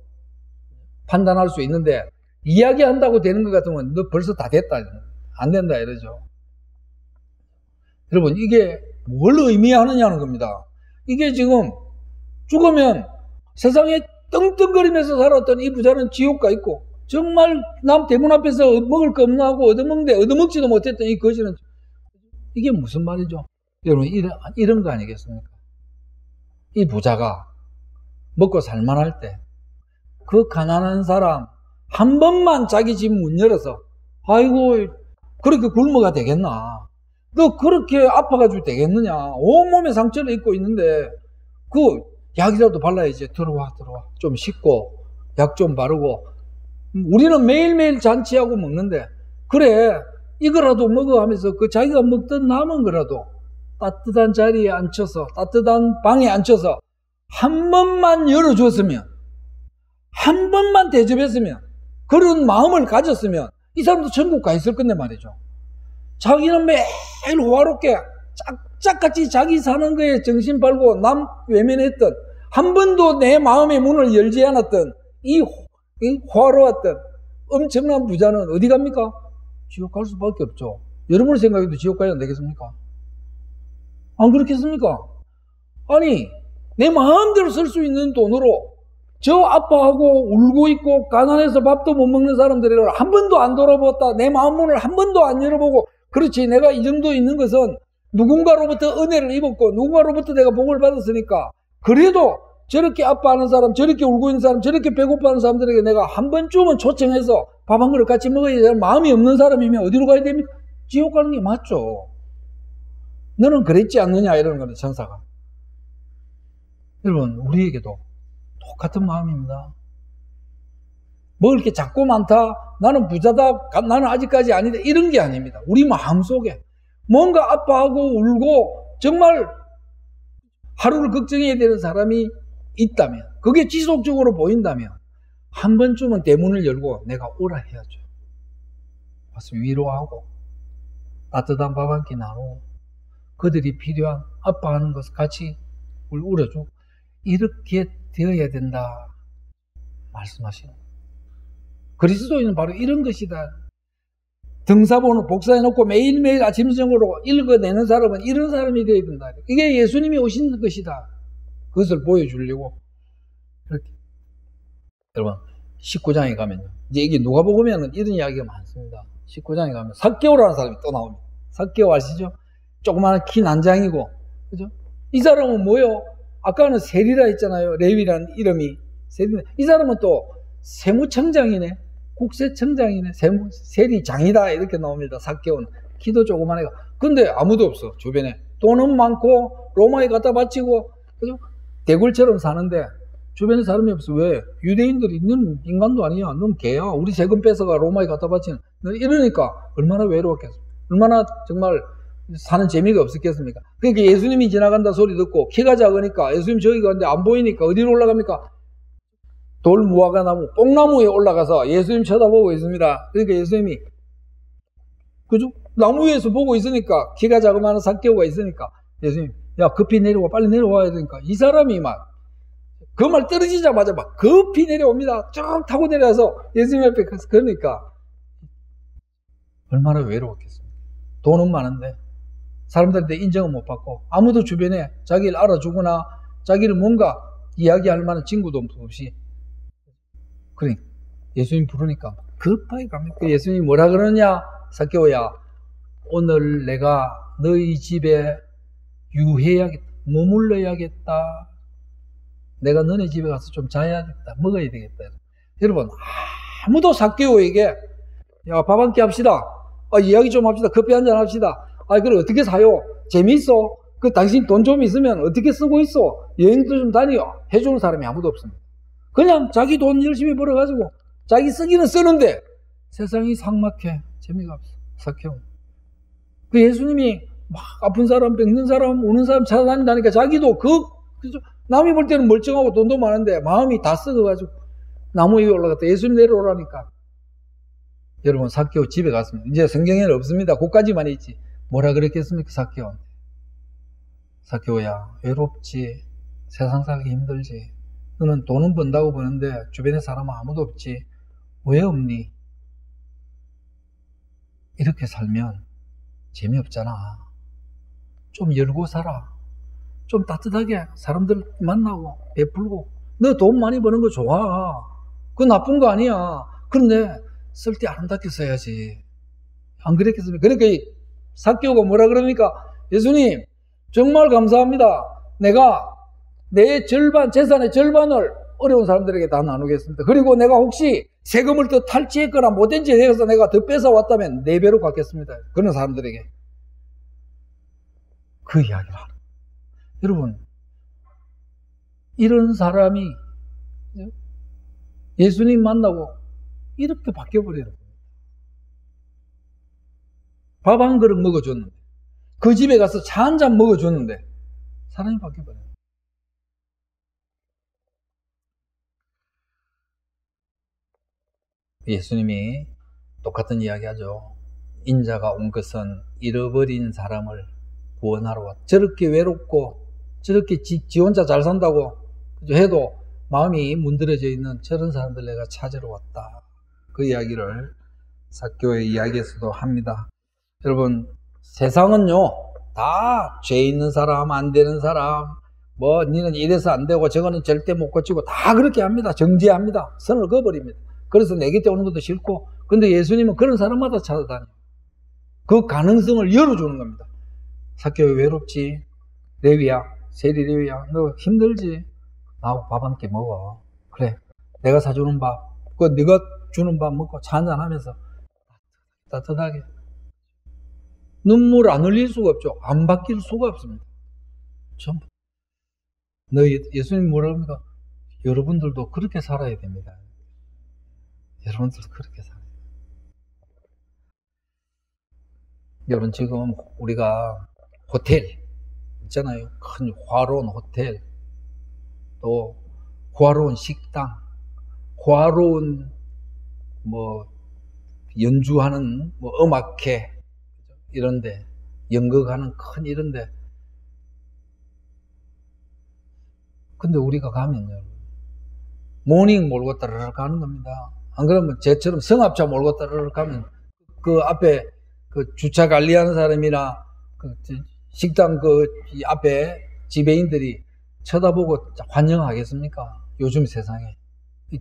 판단할 수 있는데 이야기한다고 되는 것 같으면 너 벌써 다 됐다. 안 된다 이러죠. 여러분 이게 뭘 의미하느냐는 겁니다. 이게 지금 죽으면 세상에 떵떵거리면서 살았던 이 부자는 지옥 가 있고 정말 남 대문 앞에서 먹을 거 없나 하고 얻어먹는데 얻어먹지도 못했던 이 거지는 이게 무슨 말이죠? 여러분 이런, 이런 거 아니겠습니까? 이 부자가 먹고 살만할 때 그 가난한 사람 한 번만 자기 집 문 열어서 아이고 그렇게 굶어가 되겠나 너 그렇게 아파가지고 되겠느냐? 온몸에 상처를 입고 있는데 그 약이라도 발라야지 들어와 들어와. 좀 씻고 약 좀 바르고. 우리는 매일매일 잔치하고 먹는데 그래 이거라도 먹어 하면서 그 자기가 먹던 남은 거라도 따뜻한 자리에 앉혀서 따뜻한 방에 앉혀서 한 번만 열어줬으면 한 번만 대접했으면 그런 마음을 가졌으면 이 사람도 천국 가 있을 건데 말이죠. 자기는 매일 호화롭게 짝짝같이 자기 사는 거에 정신 팔고 남 외면했던 한 번도 내 마음의 문을 열지 않았던 이, 이 호화로웠던 엄청난 부자는 어디 갑니까? 지옥 갈 수밖에 없죠. 여러분 생각해도 지옥 가야 안 되겠습니까? 안 그렇겠습니까? 아니, 내 마음대로 쓸 수 있는 돈으로 저 아파하고 울고 있고 가난해서 밥도 못 먹는 사람들을 한 번도 안 돌아보았다. 내 마음 문을 한 번도 안 열어보고 그렇지 내가 이 정도 있는 것은 누군가로부터 은혜를 입었고 누군가로부터 내가 복을 받았으니까 그래도 저렇게 아파하는 사람, 저렇게 울고 있는 사람, 저렇게 배고파하는 사람들에게 내가 한 번쯤은 초청해서 밥 한 그릇 같이 먹어야 되는 마음이 없는 사람이면 어디로 가야 됩니까? 지옥 가는 게 맞죠. 너는 그랬지 않느냐 이러는 거는 천사가. 여러분 우리에게도 똑같은 마음입니다. 뭐 이렇게 작고 많다, 나는 부자다, 나는 아직까지 아니다 이런 게 아닙니다. 우리 마음 속에 뭔가 아파하고 울고 정말 하루를 걱정해야 되는 사람이 있다면 그게 지속적으로 보인다면 한 번쯤은 대문을 열고 내가 오라 해야죠. 와서 위로하고 따뜻한 밥 한 끼 나누고 그들이 필요한 아파하는 것을 같이 울어주고 이렇게 되어야 된다 말씀하시는 그리스도인은 바로 이런 것이다. 등사본을 복사해놓고 매일매일 아침 저녁으로 읽어내는 사람은 이런 사람이 되어야 된다. 이게 예수님이 오신 것이다. 그것을 보여주려고 그렇게 여러분 19장에 가면요. 이제 이게 누가 보면 이런 이야기가 많습니다. 19장에 가면 사개오라는 사람이 또 나옵니다. 사개오 아시죠? 조그마한 키 난장이고 그죠? 이 사람은 뭐요? 아까는 세리라 했잖아요. 레위라는 이름이 세리. 이 사람은 또 세무청장이네. 국세청장이네. 세무, 세리장이다. 이렇게 나옵니다. 사개오는. 키도 조그만 해가. 근데 아무도 없어. 주변에. 돈은 많고 로마에 갖다 바치고 그죠? 대굴처럼 사는데 주변에 사람이 없어. 왜? 유대인들이 넌 인간도 아니야. 넌 개야. 우리 세금 뺏어가 로마에 갖다 바치는. 이러니까 얼마나 외로웠겠어. 얼마나 정말 사는 재미가 없었겠습니까? 그러니까 예수님이 지나간다 소리 듣고 키가 작으니까 예수님 저기 가는데 안 보이니까 어디로 올라갑니까? 돌 무화과 나무, 뽕나무에 올라가서 예수님 쳐다보고 있습니다. 그러니까 예수님이 그죠? 나무 위에서 보고 있으니까 키가 자그마한 사개오가 있으니까 예수님 야 급히 내려와 빨리 내려와야 되니까 이 사람이 막 그 말 떨어지자마자 막 급히 내려옵니다. 쭉 타고 내려와서 예수님 앞에 가서 그러니까 얼마나 외로웠겠습니까? 돈은 많은데 사람들한테 인정을 못 받고 아무도 주변에 자기를 알아주거나 자기를 뭔가 이야기할 만한 친구도 없이 그러니까 예수님 부르니까 급하게 갑니까? 그 예수님이 뭐라 그러냐? 사케오야 오늘 내가 너희 집에 유해야겠다. 머물러야겠다. 내가 너네 집에 가서 좀 자야겠다. 먹어야 되겠다. 여러분 아무도 사케오에게 야, 밥 한 끼 합시다. 아, 이야기 좀 합시다. 커피 한 잔 합시다. 아, 그래, 어떻게 사요? 재미있어? 그 당신 돈 좀 있으면 어떻게 쓰고 있어? 여행도 좀 다녀. 해주는 사람이 아무도 없습니다. 그냥 자기 돈 열심히 벌어가지고 자기 쓰기는 쓰는데 세상이 삭막해. 재미가 없어. 사케오. 그 예수님이 막 아픈 사람, 뵙는 사람, 우는 사람 찾아다닌다니까 자기도 그, 그죠? 남이 볼 때는 멀쩡하고 돈도 많은데 마음이 다 썩어가지고 나무 위에 올라갔다 예수님 내려오라니까. 여러분, 사케오 집에 갔습니다. 이제 성경에는 없습니다. 그까지만 있지. 뭐라 그랬겠습니까, 사케오? 사케오야, 외롭지. 세상 살기 힘들지. 너는 돈은 번다고 버는데 주변에 사람은 아무도 없지. 왜 없니? 이렇게 살면 재미없잖아. 좀 열고 살아. 좀 따뜻하게 사람들 만나고 베풀고. 너 돈 많이 버는 거 좋아. 그건 나쁜 거 아니야. 그런데 쓸때 아름답게 써야지. 안 그랬겠습니까? 그러니까 사교가 뭐라 그럽니까? 예수님, 정말 감사합니다. 내가 내 절반, 재산의 절반을 어려운 사람들에게 다 나누겠습니다. 그리고 내가 혹시 세금을 더 탈취했거나 못된 짓 해서 내가 더 뺏어왔다면 네 배로 갚겠습니다. 그런 사람들에게. 그 이야기를 하는 여러분, 이런 사람이 예수님 만나고 이렇게 바뀌어버리는 겁니다. 밥한 그릇 먹어줬는데, 그 집에 가서 차 한 잔 먹어줬는데, 사람이 바뀌어버려요. 예수님이 똑같은 이야기 하죠. 인자가 온 것은 잃어버린 사람을 구원하러 왔. 저렇게 외롭고 저렇게 지, 지 혼자 잘 산다고 해도 마음이 문드러져 있는 저런 사람들 내가 찾으러 왔다. 그 이야기를 사교의 이야기에서도 합니다. 여러분 세상은요 다 죄 있는 사람 안 되는 사람 뭐 니는 이래서 안 되고 저거는 절대 못 고치고 다 그렇게 합니다. 정지합니다. 선을 그어버립니다. 그래서 내 곁에 오는 것도 싫고 근데 예수님은 그런 사람마다 찾아다녀. 그 가능성을 열어주는 겁니다. 사교회 외롭지? 레위야, 세리 레위야, 너 힘들지? 나하고 밥 한 끼 먹어. 그래, 내가 사주는 밥, 그 네가 주는 밥 먹고 차 한잔 하면서 따뜻하게. 눈물 안 흘릴 수가 없죠. 안 바뀔 수가 없습니다. 전부. 너 예수님 뭐라 합니까? 여러분들도 그렇게 살아야 됩니다. 여러분들도 그렇게 살아야 돼요. 여러분 지금 우리가 호텔 있잖아요. 큰 화로운 호텔, 또 화로운 식당, 화로운 뭐 연주하는 뭐 음악회 이런데 연극하는 큰 이런데 근데 우리가 가면요 모닝 몰고 따르르 가는 겁니다. 안 그러면 쟤처럼 성합차 몰고 따르르 가면 그 앞에 그 주차 관리하는 사람이나 그 식당 그 앞에 지배인들이 쳐다보고 환영하겠습니까? 요즘 세상에.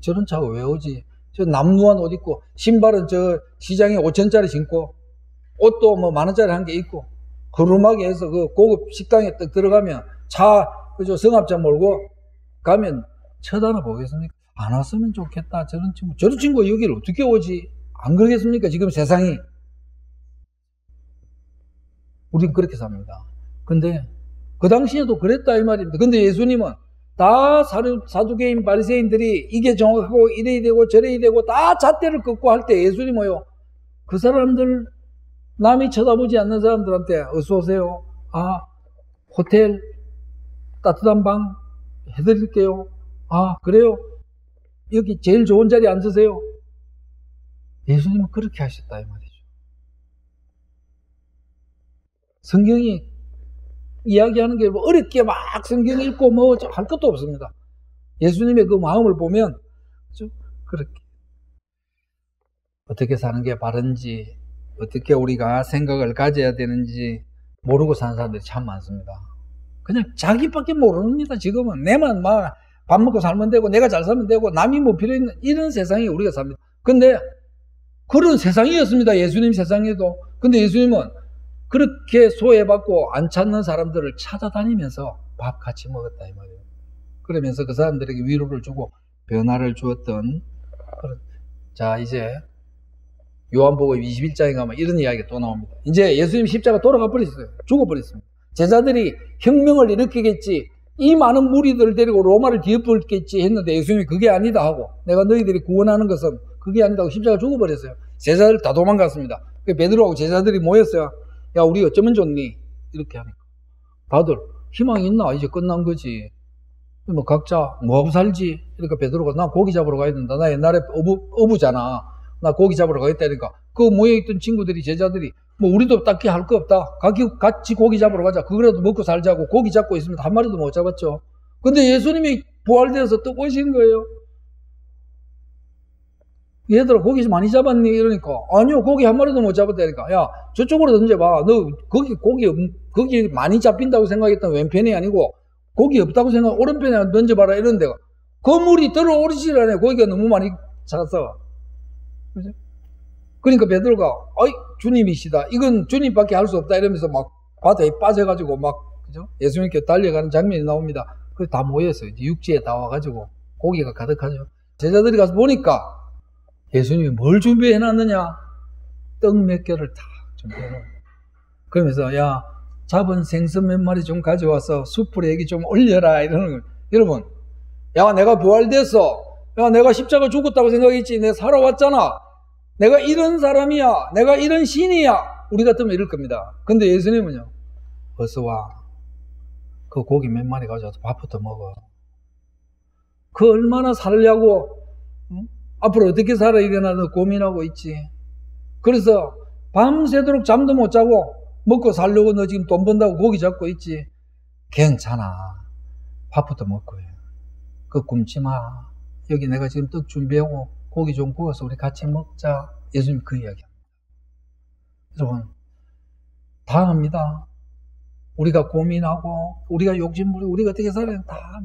저런 차가 왜 오지? 저 남루한 옷 입고, 신발은 저 시장에 5천짜리 신고, 옷도 뭐 만원짜리 한개 입고, 그루막에 해서 그 고급 식당에 딱 들어가면 차, 그저 성합차 몰고 가면 쳐다나 보겠습니까? 안 왔으면 좋겠다. 저런 친구, 저런 친구 여기를 어떻게 오지? 안 그러겠습니까? 지금 세상이. 우린 그렇게 삽니다. 근데 그 당시에도 그랬다 이 말입니다. 근데 예수님은 다 사두개인 바리새인들이 이게 정확하고 이래야 되고 저래야 되고 다 잣대를 긋고 할 때 예수님이 뭐요? 그 사람들 남이 쳐다보지 않는 사람들한테 어서 오세요. 아 호텔 따뜻한 방 해드릴게요. 아 그래요? 여기 제일 좋은 자리에 앉으세요. 예수님은 그렇게 하셨다 이 말이죠. 성경이 이야기하는 게뭐 어렵게 막 성경 읽고 뭐 할 것도 없습니다. 예수님의 그 마음을 보면 그렇게 어떻게 사는 게 바른지 어떻게 우리가 생각을 가져야 되는지 모르고 사는 사람들이 참 많습니다. 그냥 자기밖에 모릅니다. 지금은 내만 막 밥 먹고 살면 되고 내가 잘 살면 되고 남이 뭐 필요 있는 이런 세상에 우리가 삽니다. 근데 그런 세상이었습니다. 예수님 세상에도. 근데 예수님은 그렇게 소외받고 안 찾는 사람들을 찾아다니면서 밥 같이 먹었다 이 말이에요. 그러면서 그 사람들에게 위로를 주고 변화를 주었던 그런 자 이제 요한복음 21장에 가면 이런 이야기가 또 나옵니다. 이제 예수님 십자가 돌아가 버렸어요. 죽어 버렸습니다. 제자들이 혁명을 일으키겠지, 이 많은 무리들을 데리고 로마를 뒤엎을겠지 했는데 예수님이 그게 아니다 하고 내가 너희들이 구원하는 것은 그게 아니다 고 십자가 죽어버렸어요. 제자들 다 도망갔습니다. 그 베드로하고 제자들이 모였어요. 야 우리 어쩌면 좋니? 이렇게 하니까 다들 희망이 있나? 이제 끝난 거지. 뭐 각자 뭐하고 살지? 그러니까 베드로가 나 고기 잡으러 가야 된다. 나 옛날에 어부, 어부잖아. 나 고기 잡으러 가겠다니까 그 모여있던 친구들이 제자들이 뭐 우리도 딱히 할 거 없다. 같이 고기 잡으러 가자. 그거라도 먹고 살자고 고기 잡고 있으면 한 마리도 못 잡았죠. 근데 예수님이 부활되어서 또 오신 거예요. 얘들아 고기 좀 많이 잡았니? 이러니까 아니요 고기 한 마리도 못 잡았다니까 야 저쪽으로 던져봐 너 거기 고기 거기 많이 잡힌다고 생각했던 왼편이 아니고 고기 없다고 생각 오른편에 던져봐라 이런 데가 거물이 들어오르질 않아 고기가 너무 많이 잡았어 그죠? 그러니까 베드로가 어이 주님이시다 이건 주님밖에 할 수 없다 이러면서 막 바다에 빠져가지고 막 그죠? 예수님께 달려가는 장면이 나옵니다 그래서 다 모여서 이제 육지에 다 와가지고 고기가 가득하죠 제자들이 가서 보니까 예수님이 뭘 준비해 놨느냐? 떡 몇 개를 다 준비해 놓은 그러면서 야 잡은 생선 몇 마리 좀 가져와서 숯불에 여기 좀 올려라 이러는 거예요. 여러분 야 내가 부활됐어 야 내가 십자가 죽었다고 생각했지 내가 살아왔잖아 내가 이런 사람이야 내가 이런 신이야 우리 같으면 이럴 겁니다 근데 예수님은요 어서 와 그 고기 몇 마리 가져와서 밥부터 먹어 그 얼마나 살려고 응? 앞으로 어떻게 살아 일어나도 고민하고 있지. 그래서 밤새도록 잠도 못 자고 먹고 살려고 너 지금 돈 번다고 고기 잡고 있지. 괜찮아. 밥부터 먹고 해. 그 굶지 마. 여기 내가 지금 떡 준비하고 고기 좀 구워서 우리 같이 먹자. 예수님 그 이야기 합니다. 여러분, 다 합니다. 우리가 고민하고, 우리가 욕심부리고, 우리가 어떻게 살아야 다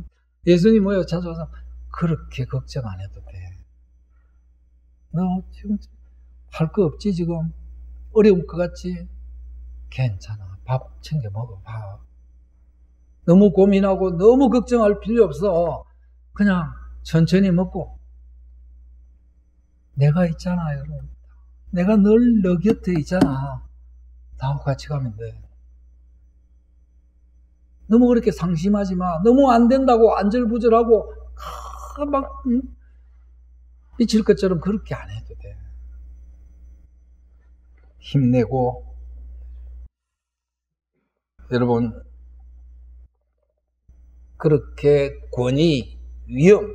예수님 뭐요? 찾아와서 그렇게 걱정 안 해도 돼. 너 지금 할 거 없지 지금 어려울 것 같지? 괜찮아 밥 챙겨 먹어 밥 너무 고민하고 너무 걱정할 필요 없어 그냥 천천히 먹고 내가 있잖아 여러분 내가 늘 너 곁에 있잖아 나하고 같이 가면 돼 너무 그렇게 상심하지 마 너무 안 된다고 안절부절하고 막 응? 미칠 것처럼 그렇게 안 해도 돼. 힘내고, 여러분, 그렇게 권위, 위험,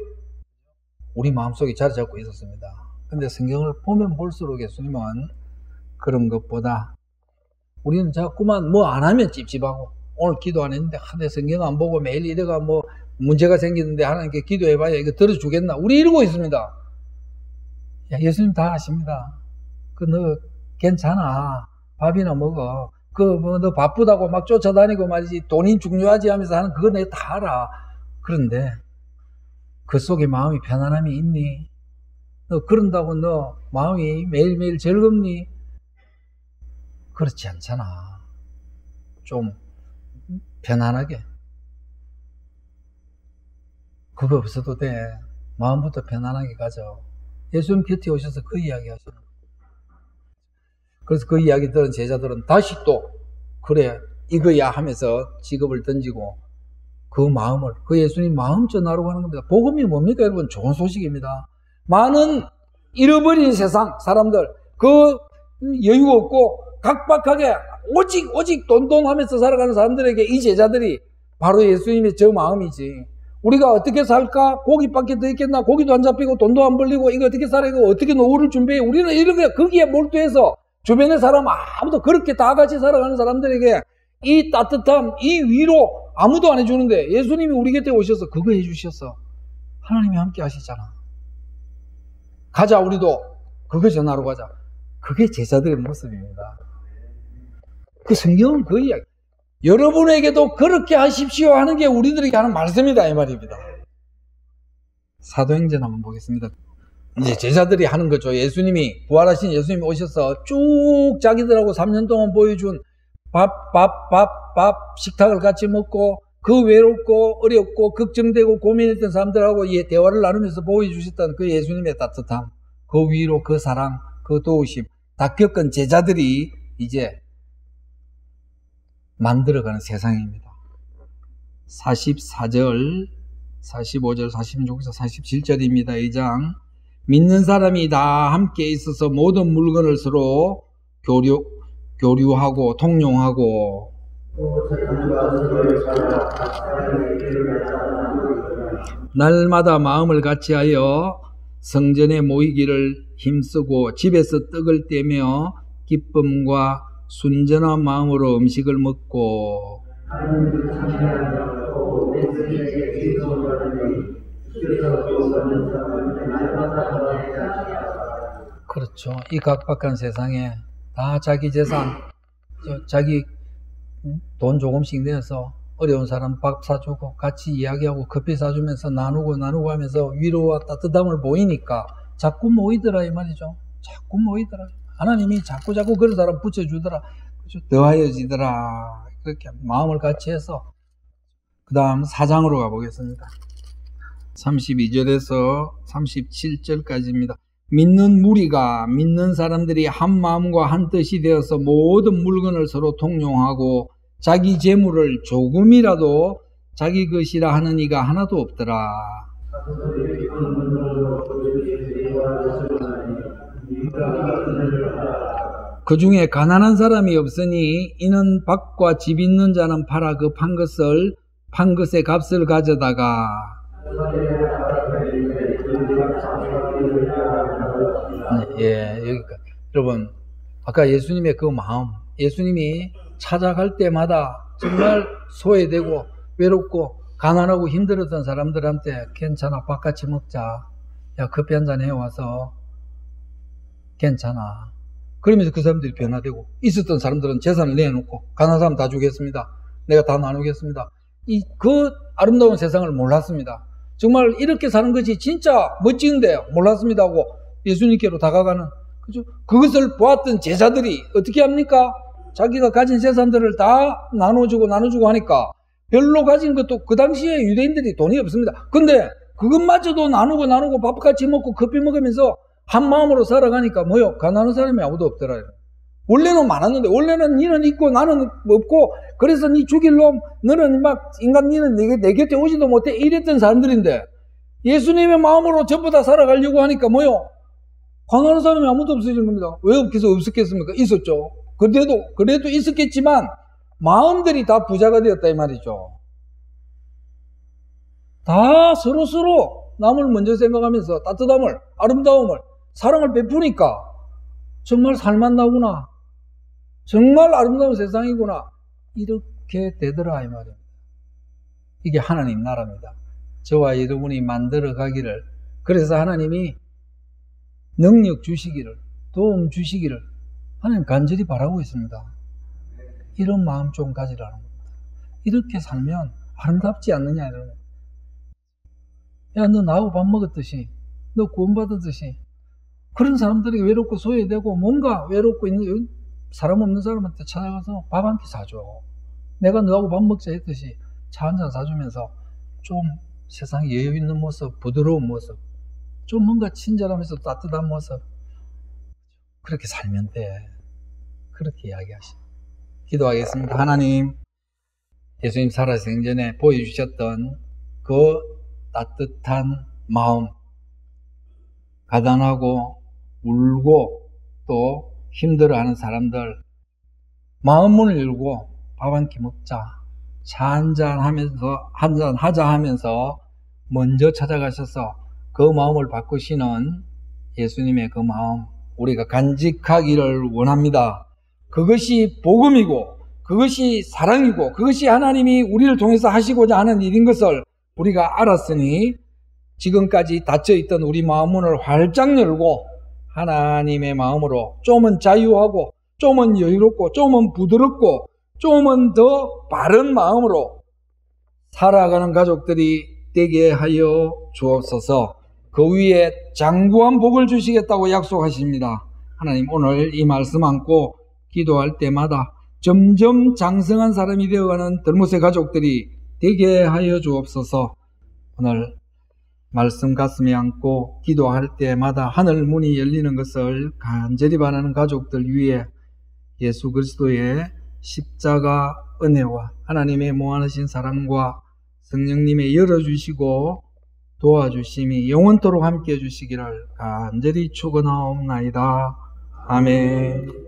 우리 마음속에 자리 잡고 있었습니다. 근데 성경을 보면 볼수록 예수님은 그런 것보다 우리는 자꾸만 뭐 안 하면 찝찝하고 오늘 기도 안 했는데 하대 성경 안 보고 매일 이래가 뭐 문제가 생기는데 하나님께 기도해봐야 이거 들어주겠나 우리 이러고 있습니다. 야, 예수님 다 아십니다. 그, 너, 괜찮아. 밥이나 먹어. 그, 뭐, 너 바쁘다고 막 쫓아다니고 말이지. 돈이 중요하지 하면서 하는 그거 내가 다 알아. 그런데, 그 속에 마음이 편안함이 있니? 너 그런다고 너 마음이 매일매일 즐겁니? 그렇지 않잖아. 좀 편안하게. 그거 없어도 돼. 마음부터 편안하게 가져. 예수님 곁에 오셔서 그 이야기 하시는 거예요. 그래서 그 이야기 들은 제자들은 다시 또, 그래, 이거야 하면서 직업을 던지고 그 마음을, 그 예수님 마음 전하러 가는 겁니다. 복음이 뭡니까, 여러분? 좋은 소식입니다. 많은 잃어버린 세상, 사람들, 그 여유 없고 각박하게 오직, 오직 돈돈 하면서 살아가는 사람들에게 이 제자들이 바로 예수님의 저 마음이지. 우리가 어떻게 살까? 고기밖에 더 있겠나? 고기도 안 잡히고 돈도 안 벌리고 이거 어떻게 살아? 이거 어떻게 노후를 준비해? 우리는 이렇게 거기에 몰두해서 주변의 사람 아무도 그렇게 다 같이 살아가는 사람들에게 이 따뜻함, 이 위로 아무도 안 해주는데 예수님이 우리 곁에 오셔서 그거 해주셨어. 하나님이 함께 하시잖아. 가자, 우리도. 그거 전하러 가자. 그게 제자들의 모습입니다. 그 성경은 그 이야기. 여러분에게도 그렇게 하십시오 하는 게 우리들에게 하는 말씀이다 이 말입니다. 사도행전 한번 보겠습니다. 이제 제자들이 하는 거죠. 예수님이 부활하신 예수님이 오셔서 쭉 자기들하고 3년 동안 보여준 밥, 밥, 밥, 밥 식탁을 같이 먹고 그 외롭고 어렵고 걱정되고 고민했던 사람들하고 예, 대화를 나누면서 보여주셨던 그 예수님의 따뜻함, 그 위로, 그 사랑, 그 도우심, 다 겪은 제자들이 이제 만들어가는 세상입니다. 44절, 45절, 46절, 47절입니다. 2장. 믿는 사람이 다 함께 있어서 모든 물건을 서로 교류, 교류하고 통용하고 날마다 마음을 같이하여 성전에 모이기를 힘쓰고 집에서 떡을 떼며 기쁨과 순전한 마음으로 음식을 먹고 그렇죠. 이 각박한 세상에 다 자기 재산, 자기 돈 조금씩 내서 어려운 사람 밥 사주고 같이 이야기하고 커피 사주면서 나누고 나누고 하면서 위로와 따뜻함을 보이니까 자꾸 모이더라 이 말이죠. 자꾸 모이더라. 하나님이 자꾸 자꾸 그런 사람 붙여주더라. 더하여지더라. 그렇게 마음을 같이 해서 그 다음 사장으로 가보겠습니다. 32절에서 37절까지입니다. 믿는 무리가 믿는 사람들이 한 마음과 한 뜻이 되어서 모든 물건을 서로 통용하고 자기 재물을 조금이라도 자기 것이라 하는 이가 하나도 없더라. 그 중에 가난한 사람이 없으니 이는 밭과 집 있는 자는 팔아 그 판 것을 판 것의 값을 가져다가 예, 여기까 여러분 아까 예수님의 그 마음, 예수님이 찾아갈 때마다 정말 소외되고 외롭고 가난하고 힘들었던 사람들한테 괜찮아 밥 같이 먹자. 야 커피 한 잔 해와서 괜찮아. 그러면서 그 사람들이 변화되고 있었던 사람들은 재산을 내놓고 가난한 사람 다 주겠습니다. 내가 다 나누겠습니다. 이 그 아름다운 세상을 몰랐습니다. 정말 이렇게 사는 것이 진짜 멋진데 몰랐습니다 하고 예수님께로 다가가는 그죠? 그것을 보았던 제자들이 어떻게 합니까? 자기가 가진 재산들을 다 나눠주고 나눠주고 하니까 별로 가진 것도 그 당시에 유대인들이 돈이 없습니다. 근데 그것마저도 나누고 나누고 밥 같이 먹고 커피 먹으면서 한 마음으로 살아가니까 뭐요? 가난한 사람이 아무도 없더라. 원래는 많았는데 원래는 니는 있고 나는 없고 그래서 니 죽일 놈 너는 막 인간 니는 내, 내 곁에 오지도 못해 이랬던 사람들인데 예수님의 마음으로 전부 다 살아가려고 하니까 뭐요? 가난한 사람이 아무도 없어진 겁니다. 왜 없겠어? 없었겠습니까? 있었죠. 그래도 그래도 있었겠지만 마음들이 다 부자가 되었다 이 말이죠. 다 서로 서로 남을 먼저 생각하면서 따뜻함을 아름다움을 사랑을 베푸니까 정말 살만나구나. 정말 아름다운 세상이구나. 이렇게 되더라 이 말입니다. 이게 하나님 나라입니다. 저와 여러분이 만들어 가기를 그래서 하나님이 능력 주시기를 도움 주시기를 하나님 간절히 바라고 있습니다. 이런 마음 좀 가지라는 겁니다. 이렇게 살면 아름답지 않느냐 이러는 겁니다. 야, 너 나하고 밥 먹었듯이, 너 구원받았듯이, 그런 사람들이 외롭고 소외되고 뭔가 외롭고 있는 사람 없는 사람한테 찾아가서 밥 한 끼 사줘. 내가 너하고 밥 먹자 했듯이 차 한 잔 사주면서 좀 세상에 여유 있는 모습, 부드러운 모습, 좀 뭔가 친절하면서 따뜻한 모습, 그렇게 살면 돼. 그렇게 이야기하시. 기도하겠습니다. 하나님, 예수님 살아생전에 보여주셨던 그 따뜻한 마음, 가단하고 울고 또 힘들어하는 사람들 마음 문을 열고 밥 한 끼 먹자. 차 한잔 하면서 한잔 하자 하면서 먼저 찾아가셔서 그 마음을 바꾸시는 예수님의 그 마음 우리가 간직하기를 원합니다. 그것이 복음이고 그것이 사랑이고 그것이 하나님이 우리를 통해서 하시고자 하는 일인 것을 우리가 알았으니 지금까지 닫혀 있던 우리 마음문을 활짝 열고 하나님의 마음으로 좀은 자유하고 좀은 여유롭고 좀은 부드럽고 좀은 더 바른 마음으로 살아가는 가족들이 되게 하여 주옵소서 그 위에 장구한 복을 주시겠다고 약속하십니다. 하나님 오늘 이 말씀 안고 기도할 때마다 점점 장성한 사람이 되어가는 들무새 가족들이 되게 하여 주옵소서 오늘 말씀 가슴에 안고 기도할 때마다 하늘 문이 열리는 것을 간절히 바라는 가족들 위해 예수 그리스도의 십자가 은혜와 하나님의 무한하신 사랑과 성령님의 열어주시고 도와주심이 영원토록 함께 해 주시기를 간절히 축원하옵나이다. 아멘.